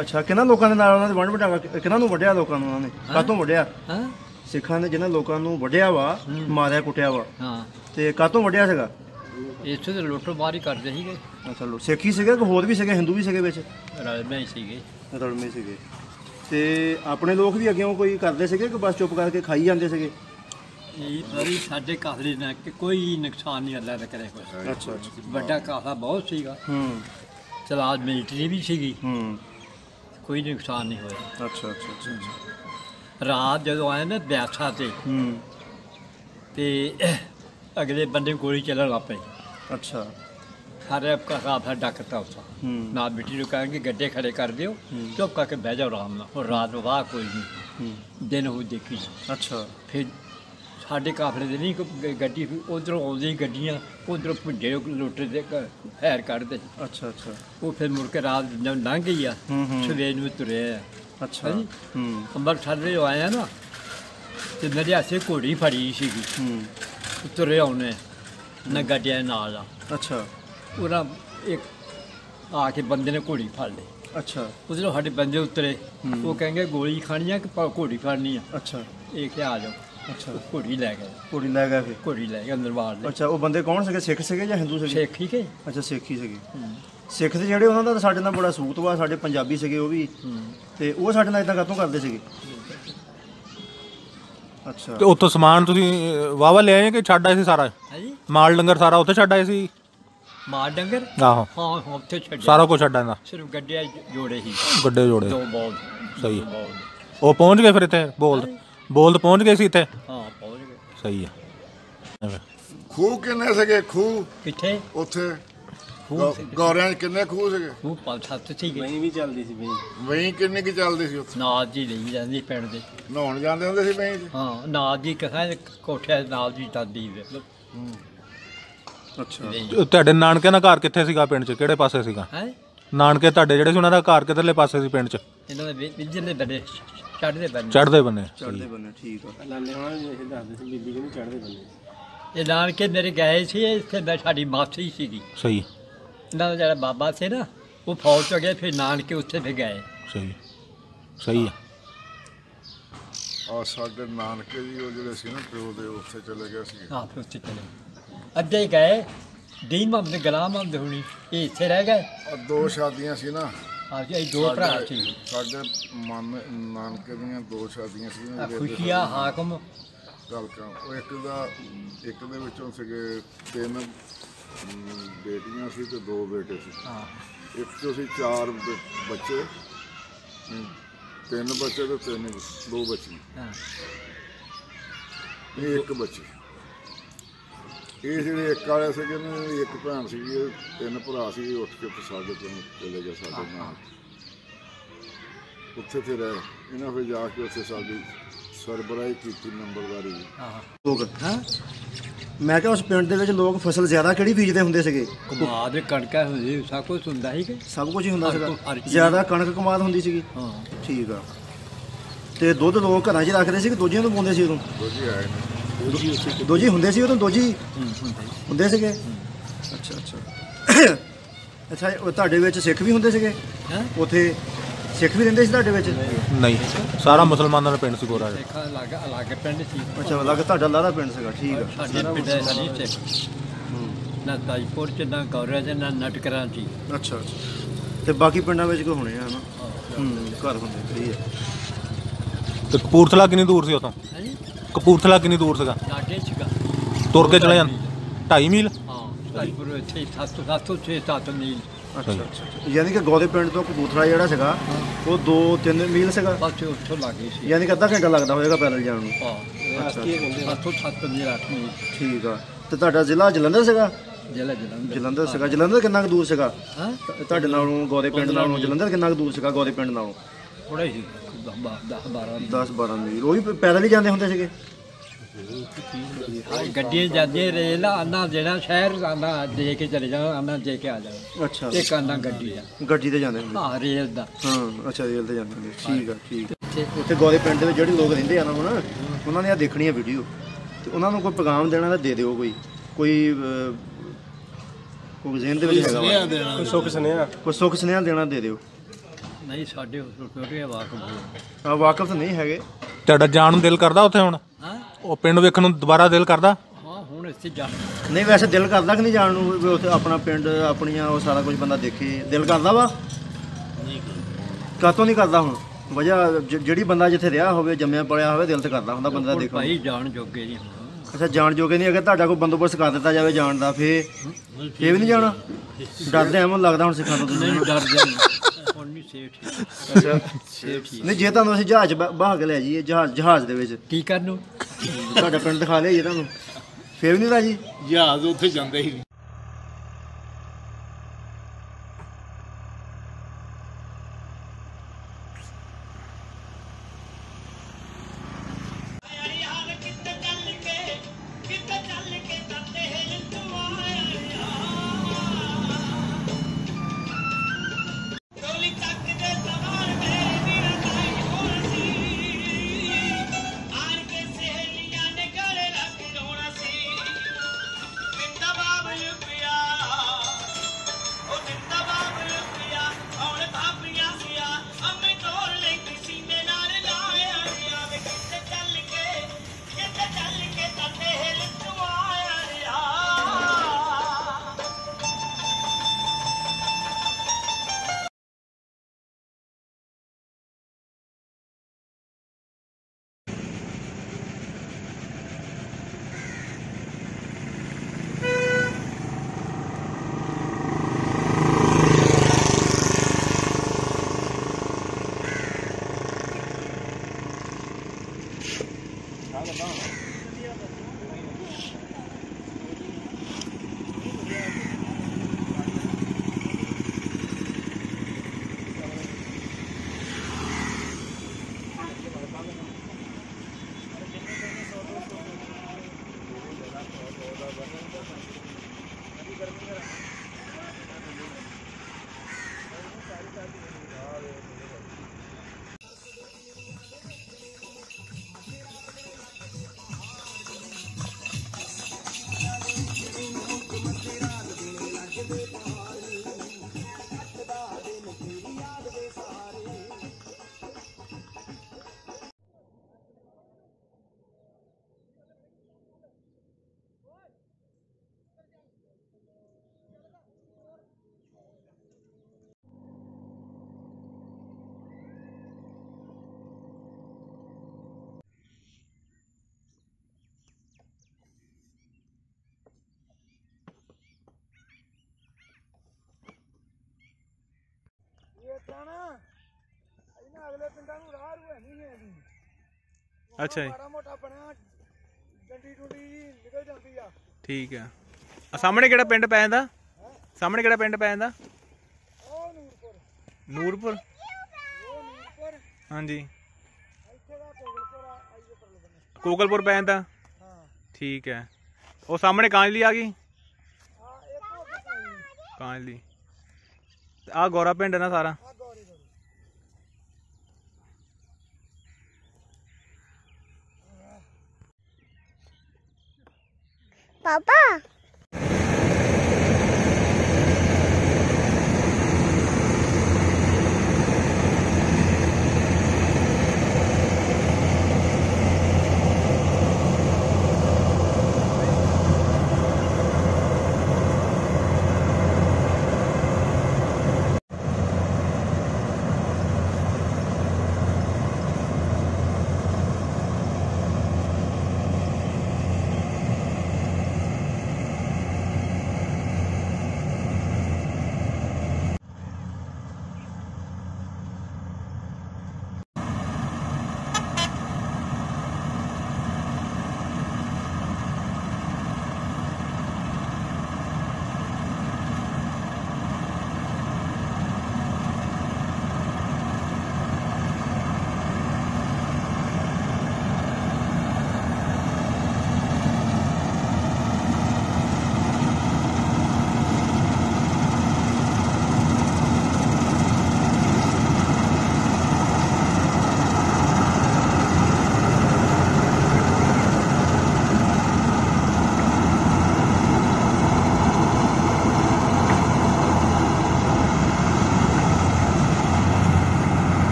ਅੱਛਾ ਕਿਹਨਾਂ ਲੋਕਾਂ ਦੇ ਨਾਲ ਉਹਨਾਂ ਦੇ ਵੱਡ ਵਡਾਂਗਾ ਕਿਹਨਾਂ ਨੂੰ ਵੱਢਿਆ ਲੋਕਾਂ ਨੂੰ ਉਹਨਾਂ ਨੇ? ਕਾਹਤੋਂ ਵੱਢਿਆ? ਹਾਂ? ਸਿੱਖਾਂ ਨੇ ਜਿਹਨਾਂ ਲੋਕਾਂ ਨੂੰ ਵੱਢਿਆ ਵਾ ਮਾਰਿਆ ਕੁੱਟਿਆ ਵਾ। ਹਾਂ। ਤੇ ਕਾਹਤੋਂ ਵੱਢਿਆ ਸੀਗਾ? ਇੱਥੇ ਤੇ ਲੁੱਟ ਮਾਰੀ ਕਰਦੇ ਸੀਗੇ। ਅੱਛਾ ਲੋ ਸਿੱਖੀ ਸੀਗੇ ਕਿ ਹੋਰ ਵੀ ਸੀਗੇ? ਹਿੰਦੂ ਵੀ ਸੀਗੇ ਵਿੱਚ? ਰਲਵੇਂ ਹੀ ਸੀਗੇ। ਰਲਮੇ ਸੀਗੇ। ਤੇ ਆਪਣੇ ਲੋਕ ਵੀ ਅੱਗੇੋਂ ਕੋਈ ਕਰਦੇ ਸੀਗੇ ਕਿ ਬਸ ਚੁੱਪ ਕਰਕੇ ਖਾਈ ਜਾਂਦੇ ਸੀਗੇ? ਇਹ ਬੜੀ ਸਾਡੇ ਕਾਫਲੇ ਨਾਲ ਕਿ ਕੋਈ ਨੁਕਸਾਨ ਨਹੀਂ ਅੱਲਾ ਦਾ ਕਰੇ ਕੋਈ। ਅੱਛਾ ਵੱਡਾ ਕਾਫਲਾ ਬਹੁਤ ਸੀਗਾ। ਹੂੰ। ਚਲਾਜ ਮਿਲਟਰੀ ਵੀ ਸੀਗੀ। ਹੂੰ। ਕੋਈ ਨੁਕਸਾਨ ਨਹੀਂ ਹੋਇਆ। ਅੱਛਾ ਅੱਛਾ ਅੱਛਾ ਅੱਛਾ। ਰਾਤ ਜਦੋਂ ਆਏ ਨਾ ਬਿਆਸਾ ਤੇ ਹੂੰ। ਤੇ ਅਗਲੇ ਬੰਦੇ ਨੂੰ ਗੋਲੀ ਚੱਲਣ ਲੱਗ ਪਈ। ਅੱਛਾ। ਸਾਰੇ ਕਾਫਲਾ ਡੱਕਤਾ ਉਸਾ ਹੂੰ। ਨਾ ਬੇਟੀ ਨੂੰ ਕਹਾਂਗੇ ਗੱਡੇ ਖੜੇ ਕਰ ਦਿਓ ਚੁੱਪ ਕਰਕੇ ਬਹਿ ਜਾਓ ਆਰਾਮ ਨਾਲ। ਹੁਣ ਰਾਤ ਨੂੰ ਵਾਹ ਕੋਈ ਨਹੀਂ। ਹੂੰ। ਦਿਨ ਹੋ ਦੇਖੀ ਅੱਛਾ। ਫਿਰ ਸਾਡੇ ਕਾਫਲੇ ਦੇ ਨਹੀਂ ਕੋਈ ਗੱਡੀ ਉਧਰੋਂ ਆਉਂਦੀ ਗੱਡੀਆਂ ਉਧਰੋਂ ਭੁੱਜੇ ਲੁੱਟ ਦੇ ਹੈਰ ਕੱਢਦੇ। ਅੱਛਾ ਅੱਛਾ। ਉਹ ਫਿਰ ਮੁੜ ਕੇ ਰਾਤ ਜਦੋਂ ਲੰਘ ਗਈ ਆ ਹੂੰ, ਹੂੰ। ਸਵੇਰ ਨੂੰ ਤੁਰੇ ਆ। ਅੱਛਾ। ਹੂੰ। ਅੰਮ੍ਰਿਤਸਰ ਦੇ ਆਇਆ ਨਾ ਤੇ ਮੇਰੇ ਹੱਥੇ ਘੋੜੀ ਫੜੀ ਸੀਗੀ। ਹੂੰ। ਤੁਰੇ ਆਉਨੇ ਨਾ ਗੱਡੀਆਂ ਨਾਲ ਆ। ਅੱਛਾ। ਉਹਨਾਂ ਇੱਕ ਆ ਕੇ ਬੰਦੇ ਨੇ ਘੋੜੀ ਫੜ ਲਈ। ਅੱਛਾ। ਉਧਰੋਂ ਸਾਡੇ ਬੰਦੇ ਉਤਰੇ। ਉਹ ਕਹਿੰਗੇ ਗੋਲੀ ਖਾਣੀ ਆ ਕਿ ਘੋੜੀ ਫੜਨੀ ਆ। ਅੱਛਾ। ਇਹ ਕਿ ਆ ਜਾਓ। ਅੱਛਾ। ਉਹ ਘੋੜੀ ਲੈ ਗਏ। ਕੁੜੀ ਲੈ ਗਿਆ ਫਿਰ? ਘੋੜੀ ਲੈ ਗਏ ਅੰਦਰ ਲੈ ਅੱਛਾ ਉਹ ਬੰਦੇ ਕੌਣ ਸੀਗੇ? ਸਿੱਖ ਸੀਗੇ ਜਾਂ ਹਿੰਦੂ ਸੀਗੇ? ਸਿੱਖ ਹੀ ਕੇ। ਅੱਛਾ ਸਿੱਖ ਹੀ ਸੀਗੇ। ਸਿੱਖ ਤੇ ਜਿਹੜੇ ਉਹਨਾਂ ਦਾ ਤਾਂ ਸਾਡੇ ਨਾਲ ਬੜਾ ਸੂਤ ਵਾ ਸਾਡੇ ਪੰਜਾਬੀ ਸੀਗੇ ਉਹ ਵੀ। ਤੇ ਉਹ ਸਾਡੇ ਨਾਲ ਇਦਾਂ ਕਾਤੋਂ ਕਰਦੇ ਸੀਗੇ? ਅੱਛਾ। ਤੇ ਉੱਥੋਂ ਸਮਾਨ ਤੁਸੀਂ ਵਾਵਾ ਲੈ ਆਏ ਕਿ ਛੱਡ ਆਏ ਸੀ ਸਾਰਾ? ਹਾਂਜੀ ਮਾਲ ਡੰਗਰ ਸਾਰਾ ਉੱਥੇ ਛੱਡ ਆਏ ਸੀ? ਮਾਰ ਡੰਗਰ? ਆਹੋ। ਹਾਂ ਉੱਥੇ ਛੱਡਿਆ ਸਾਰਾ ਕੁਝ ਛੱਡ ਆਂਦਾ। ਸਿਰਫ ਗੱਡੀਆਂ ਜੋੜੇ ਹੀ। ਗੱਡੇ ਜੋੜੇ। ਦੋ ਬੋਲ। ਸਹੀ ਹੈ। ਦੋ ਬੋਲ। ਉਹ ਪਹੁੰਚ ਗਏ ਫਿਰ ਇੱਥੇ? ਬੋਲਦ ਬੋਲਦ ਪਹੁੰਚ ਗਏ ਸੀ ਇੱਥੇ? ਹਾਂ ਪਹੁੰਚ ਗਏ। ਸਹੀ ਹੈ। ਐਵੇਂ। ਖੂਹ ਕਿੰਨੇ ਸੀਗੇ? ਖੂਹ ਕਿੱਥੇ? ਉੱਥੇ। ਖੂਹ ਸੀਗੇ। ਗੌਰਿਆਂ 'ਚ ਕਿੰਨੇ ਖੂਹ ਸੀਗੇ? ਉਹ ਪੰਜ ਸੱਤ ਸੀਗੇ ਵਹੀਂ ਕਿੰਨੀ ਕੀ ਚੱਲਦੀ ਸੀ ਉੱਥੇ? ਨਾਲ ਜੀ ਲਈ ਜਾਂਦੀ ਪਿੰਡ ਦੇ। ਨਹਾਉਣ ਜਾਂਦੇ ਹੁੰਦੇ ਸੀ ਵਹੀਂ 'ਚ ਹਾਂ ਨਾਲ ਜੀ ਕਹਾਂ ਕੋਠਿਆਂ ਦੇ ਨਾਲ ਜੀ ਦਾਦੀ ਦੇ। ਅੱਛਾ। ਤੁਹਾਡੇ ਨਾਨਕੇ ਦਾ ਘਰ ਕਿੱਥੇ ਸੀਗਾ ਪਿੰਡ 'ਚ? ਕਿਹੜੇ ਪਾਸੇ ਸੀਗਾ? ਹੈ? ਨਾਨਕੇ ਤੁਹਾਡੇ ਜਿਹੜੇ ਸੀ ਉਹਨਾਂ ਦਾ ਘਰ ਕਿੱਧਰਲੇ ਪਾਸੇ ਸੀ ਪਿੰਡ 'ਚ? ਇਹਨਾਂ ਦੇ ਵਿ- ਬੰਦੇ ਚੜ੍ਹਦੇ ਬੰਦੇ ਚੜ੍ਹਦੇ ਬੰਨੇ। ਚੜਦੇ ਬੰਨੇ ਠੀਕ ਆ। ਇਹ ਨਾਨਕੇ ਮੇਰੇ ਗਏ ਸੀ ਇੱਥੇ ਮੈਂ ਸਾਡੀ ਮਾਸੀ ਸੀਗੀ। ਸਹੀ। ਇਹਨਾਂ ਦਾ ਜਿਹੜਾ ਬਾਬਾ ਸੀ ਨਾ ਉਹ ਫੌਜ ਚ ਗਏ ਫਿਰ ਨਾਨਕੇ ਉੱਥੇ ਫਿਰ ਗਏ। ਸਹੀ ਸਹੀ ਹੈ। ਆ ਸਾਡੇ ਨਾਨਕੇ ਜੀ ਉਹ ਜਿਹੜੇ ਸੀ ਨਾ ਪਿਓ ਦੇ ਉੱਥੇ ਚਲੇ ਗਏ ਸੀ ਆਹ ਫਿਰ ਉੱਥੇ ਚਲੇ ਅੱਧੇ ਹੀ ਗਏ। ਦੀਨ ਮੁਹੰਮਦ ਗੁਲਾਮ ਮੁਹੰਮਦ ਹੁਣੀ ਇਹ ਇੱਥੇ ਰਹਿ ਗਏ। ਆ ਦੋ ਸ਼ਾਦੀਆਂ ਸੀ ਨਾ। ਆ ਜੀ ਇਹ ਦੋ ਭਰਾ ਸਾਡੇ- ਸੀ। ਸਾਡੇ ਮਾਮੇ ਨਾਨਕੇ ਦੀਆਂ ਦੋ ਸ਼ਾਦੀਆਂ ਸੀ ਨਾ ਆ ਜਿਹੜੇ ਖੁਸ਼ੀਆ ਹਾਕਮ। ਗੱਲ ਕਰਾਂ ਉਹ ਇੱਕ ਦਾ ਇੱਕ ਦੇ ਵਿੱਚੋਂ ਸੀਗੇ ਤਿੰਨ ਅਮ, ਬੇਟੀਆਂ ਸੀ ਤੇ ਦੋ ਬੇਟੇ ਸੀ। ਹਾਂ। ਇੱਕ ਚੋਂ ਸੀ ਚਾਰ ਬ- ਬੱਚੇ ਅਮ, ਤਿੰਨ ਬੱਚੇ ਤੇ ਤਿੰਨ ਦੋ ਬੱਚੀ ਹਾਂ। ਇਹ ਇੱਕ ਬੱਚੀ। ਇਹ ਜਿਹੜੇ ਇੱਕ ਵਾਲੇ ਸੀਗੇ ਨਾ ਇੱਕ ਭੈਣ ਸੀਗੀ ਇਹ ਤਿੰਨ ਭਰਾ ਸੀ ਉੱਠ ਕੇ ਤੇ ਸਾਡੇ ਤੋਂ ਚਲੇ ਗਏ ਸਾਡੇ ਨਾਲ। ਉੱਥੇ ਫਿਰ ਇਹਨਾਂ ਫਿਰ ਜਾ ਕੇ ਉੱਥੇ ਸਾਡੀ ਸਰਬਰਾਹੀ ਕੀਤੀ ਨੰਬਰਦਾਰੀ। ਦੀ ਹਾਂ। ਲੋਕ ਹਾਂ ਮੈਂ ਕਿਹਾ ਉਸ ਪਿੰਡ ਦੇ ਵਿੱਚ ਲੋਕ ਫਸਲ ਜ਼ਿਆਦਾ ਕਿਹੜੀ ਬੀਜਦੇ ਹੁੰਦੇ ਸੀਗੇ? ਕਮਾਦ ਦੇ ਕਣਕਾਂ ਹੁੰਦੀ ਸਭ ਕੁਝ ਹੁੰਦਾ ਸੀ ਕਿ? ਸਭ ਕੁਝ ਹੀ ਹੁੰਦਾ ਸੀਗਾ। ਜ਼ਿਆਦਾ ਕਣਕ ਕਮਾਦ ਹੁੰਦੀ ਸੀਗੀ। ਹਾਂ। ਠੀਕ ਆ। ਤੇ ਦੁੱਧ ਲੋਕ ਘਰਾਂ 'ਚ ਰੱਖਦੇ ਸੀ ਕਿ ਦੋਜੀਆਂ ਤੋਂ ਪਾਉਂਦੇ ਸੀ ਉਦੋਂ? ਦੋਜੀ ਆਏ ਨੇ। ਦੋਜੀ ਹੁੰਦੇ ਸੀ ਉਦੋਂ? ਦੋਜੀ? ਹੂੰ, ਹੁੰਦਾ ਸੀ। ਹੁੰਦੇ ਸੀਗੇ? ਅੱਛਾ ਅੱਛਾ। ਅੱਛਾ ਉਹ ਤੁਹਾਡੇ ਵਿੱਚ ਸਿੱਖ ਵੀ ਹੁੰਦੇ ਸੀਗੇ? ਹੈਂ? ਉੱਥੇ ਸਿੱਖ ਵੀ ਰਹਿੰਦੇ ਸੀ ਤੁਹਾਡੇ ਵਿੱਚ? ਨਹੀਂ। ਸਾਰਾ ਮੁਸਲਮਾਨਾਂ ਦਾ ਪਿੰਡ ਸੀ ਗੋਰਾ ਜਿਹਾ। ਦੇਖਾ ਅਲੱਗ ਅਲੱਗ ਪਿੰਡ ਸੀ। ਅੱਛਾ ਲੱਗ ਤੁਹਾਡਾ ਲਾਰਾ ਪਿੰਡ ਸੀਗਾ ਠੀਕ ਆ। ਸਾਡੇ ਪਿੰਡ ਦੇ ਹਰੀ ਤੇ ਨਾ ਤਾਜਪੁਰ ਚ ਨਾ ਗੌਰਾ ਚ ਨਾ ਨਟਕਰਾਂ ਸੀ ਅੱਛਾ ਅੱਛਾ। ਤੇ ਬਾਕੀ ਪਿੰਡਾਂ ਵਿੱਚ ਕੋਈ ਹੋਣੇ ਆ ਹਨਾ? ਹੂੰ। ਘਰ ਹੁੰਦੇ ਸਹੀ ਹੈ ਤੇ ਕਪੂਰਥਲਾ ਕਿੰਨੀ ਦੂਰ ਸੀ ਉਤੋਂ ਜੀ ਕਪੂਰਥਲਾ ਕਿੰਨੀ ਦੂਰ ਸੀਗਾ? ਲਾਗੇ ਸੀਗਾ। ਤੁਰ ਕੇ ਚਲੇ ਜਾਂਦੇ 2.5 ਮੀਲ? ਹਾਂ ਸਾਈਪੁਰ ਇੱਥੇ 7 7 6 7 ਮੀਲ। ਅੱਛਾ ਅੱਛਾ ਯਾਨੀ ਕਿ ਗੋਦੇ ਪਿੰਡ ਤੋਂ ਕਬੂਤਰਾ ਜਿਹੜਾ ਸੀਗਾ ਉਹ 2-3 ਮੀਲ ਸੀਗਾ? ਬਸ ਉੱਥੋਂ ਲਾਗੇ ਸੀ। ਯਾਨੀ ਕਿ ਅੱਧਾ ਘੰਟਾ ਲੱਗਦਾ ਹੋਵੇਗਾ ਪੈਦਲ ਜਾਣ ਨੂੰ। ਹਾਂ ਸੱਤੋਂ 7 ਮੀਲ 8 ਮੀਲ ਠੀਕ ਆ। ਤੇ ਤੁਹਾਡਾ ਜ਼ਿਲ੍ਹਾ ਜਲੰਧਰ ਸੀਗਾ? ਜ਼ਿਲ੍ਹਾ ਜਲੰਧਰ। ਜਲੰਧਰ ਸੀਗਾ। ਜਲੰਧਰ ਕਿੰਨਾ ਕੁ ਦੂਰ ਸੀਗਾ? ਹਾਂ? ਤੁਹਾਡੇ ਨਾਲੋਂ ਗੋਦੇ ਪਿੰਡ ਨਾਲੋਂ ਜਲੰਧਰ ਕਿੰਨਾ ਕੁ ਦੂਰ ਸੀਗਾ ਗੋਦੇ ਪਿੰਡ ਨਾਲੋਂ? ਥੋੜਾ ਹੀ 10 12 10 12 ਮੀਲ। ਉਹ ਵੀ ਪੈਦਲ ਹੀ ਜਾਂਦੇ ਹੁੰਦੇ ਸੀਗੇ? ਗੱਡੀਆਂ ਜਾਂਦੀਆਂ ਰੇਲ ਆਨਾ ਜਿਹੜਾ ਸ਼ਹਿਰ ਆਨਾ ਦੇ ਕੇ ਚਲੇ ਜਾ ਆਨਾ ਦੇ ਕੇ ਆ ਜਾ ਅੱਛਾ। ਇੱਕ ਆਨਾ ਗੱਡੀ ਆ। ਗੱਡੀ ਤੇ ਜਾਂਦੇ ਹੁੰਦੇ। ਹਾਂ ਰੇਲ ਦਾ। ਹਾਂ ਅੱਛਾ ਰੇਲ ਤੇ ਜਾਂਦੇ ਹੁੰਦੇ। ਠੀਕ ਆ ਠੀਕ ਆ। ਤੇ ਉੱਥੇ ਗੋਦੇ ਪਿੰਡ ਦੇ ਵਿੱਚ ਜਿਹੜੇ ਲੋਕ ਰਹਿੰਦੇ ਆ ਨਾ ਹੁਣ ਉਹਨਾਂ ਨੇ ਆ ਦੇਖਣੀ ਆ ਵੀਡੀਓ ਤੇ ਉਹਨਾਂ ਨੂੰ ਕੋਈ ਪੈਗਾਮ ਦੇਣਾ ਤਾਂ ਦੇ ਦਿਓ ਕੋਈ। ਕੋਈ ਅਹ, ਕੋਈ ਜ਼ਿਹਨ ਦੇ ਵਿੱਚ ਹੈਗਾ ਸੁਨੇਹਾ ਵਾ। ਦੇਣਾ। ਕੋਈ ਸੁੱਖ ਸੁਨੇਹਾ। ਦੇਣਾ ਦੇ ਦਿਓ। ਨਹੀਂ ਸਾਡੇ ਛੋਟੇ ਵਾਕਬ ਆ ਵਾਕਫ ਤਾਂ ਨਹੀਂ ਹੈਗੇ। ਤੁਹਾਡਾ ਜਾਣ ਨੂੰ ਦਿਲ ਕਰਦਾ ਉੱਥੇ ਹੁਣ? ਹਾਂ ਉਹ ਪਿੰਡ ਵੇਖਣ ਨੂੰ ਦੁਬਾਰਾ ਦਿਲ ਕਰਦਾ? ਹਾਂ ਹੁਣ ਇੱਥੇ ਜਾ ਨਹੀਂ ਵੈਸੇ ਦਿਲ ਕਰਦਾ ਕਿ ਨਹੀਂ ਜਾਣ ਨੂੰ? ਵੀ ਉੱਥੇ ਆਪਣਾ ਪਿੰਡ ਆਪਣੀਆਂ ਉਹ ਸਾਰਾ ਕੁਝ ਬੰਦਾ ਦੇਖੇ। ਦਿਲ ਕਰਦਾ ਵਾ? ਕਾਤੋਂ ਨਹੀਂ ਕਰਦਾ ਹੁਣ? ਵਜ੍ਹਾ ਜ- ਜਿਹੜੀ ਬੰਦਾ ਜਿੱਥੇ ਰਿਹਾ ਹੋਵੇ ਜੰਮਿਆ ਪਲਿਆ ਹੋਵੇ ਦਿਲ ਤੇ ਕਰਦਾ ਹੁੰਦਾ ਬੰਦਾ ਹੁਣ ਦੇਖੋ ਭਾਈ ਜਾਣ ਜੋਗੇ ਨਹੀਂ ਹੁਣ। ਅੱਛਾ ਜਾਣ ਜੋਗੇ ਨਹੀਂ ਅਗਰ ਤੁਹਾਡਾ ਕੋਈ ਬੰਦੋਬਸਤ ਕਰ ਦਿੱਤਾ ਜਾਵੇ ਜਾਣ ਦਾ ਫੇ ਫੇ ਵੀ ਨਹੀਂ ਜਾਣਾ? ਡਰਦੇ ਐਵੇਂ ਲੱਗਦਾ ਹੁਣ ਸਿੱਖਾਂ ਤੋਂ ਤੁਸੀਂ। ਨਹੀਂ। ਡਰ ਜਾਂਦੇ ਹੁਣ ਨਹੀਂ ਸੇਫ ਅੱਛਾ। ਸੇਫ ਠੀਕ ਨਹੀਂ ਜੇ ਤੁਹਾਨੂੰ ਅਸੀਂ ਜਹਾਜ਼ ਬਹਾ ਕੇ ਲੈ ਜਾਈਏ ਜਹਾਜ਼ ਜਹਾਜ਼ ਦੇ ਵਿੱਚ। ਕੀ ਕਰਨ ਨੂੰ? ਤੁਹਾਡਾ ਪਿੰਡ ਦਿਖਾ ਜੀ ਤੁਹਾਨੂੰ। ਫੇ ਵੀ ਨਹੀਂ ਰਾਜੀ? ਜਹਾਜ਼ ਉੱਥੇ ਜਾਂਦਾ ਹੀ ਨਹੀਂ। ਅੱਛਾ ਜੀ। ਮਾੜਾ ਮੋਟਾ ਬਣਿਆ ਡੰਡੀ ਡੁੰਡੀ ਜੀ ਨਿਕਲ ਜਾਂਦੀ ਆ। ਠੀਕ ਆ। ਆ ਸਾਹਮਣੇ ਕਿਹੜਾ ਪਿੰਡ ਪੈ ਜਾਂਦਾ? ਸਾਹਮਣੇ ਕਿਹੜਾ ਪਿੰਡ ਪੈ ਜਾਂਦਾ? ਉਹ ਨੂਰਪੁਰ। ਨੂਰਪੁਰ। ਉਹ ਨੂਰਪੁਰ ਹਾਂਜੀ। ਇੱਥੇ ਦਾ ਕੋਗਲਪੁਰ ਆ ਆਈਏ ਪਰਲੇ ਬੰਨੇ। ਕੋਕਲਪੁਰ ਪੈ ਜਾਂਦਾ? ਹਾਂ। ਠੀਕ ਹੈ ਉਹ ਸਾਹਮਣੇ ਕਾਂਜਲੀ ਆ ਗਈ? ਇੱਕ ਹੋ ਕੇ ਪਾਈ ਕਾਂਜਲੀ। ਆ ਗੋਰਾ ਪਿੰਡ ਨਾ ਸਾਰਾ। ਆ ਗੌਰੀ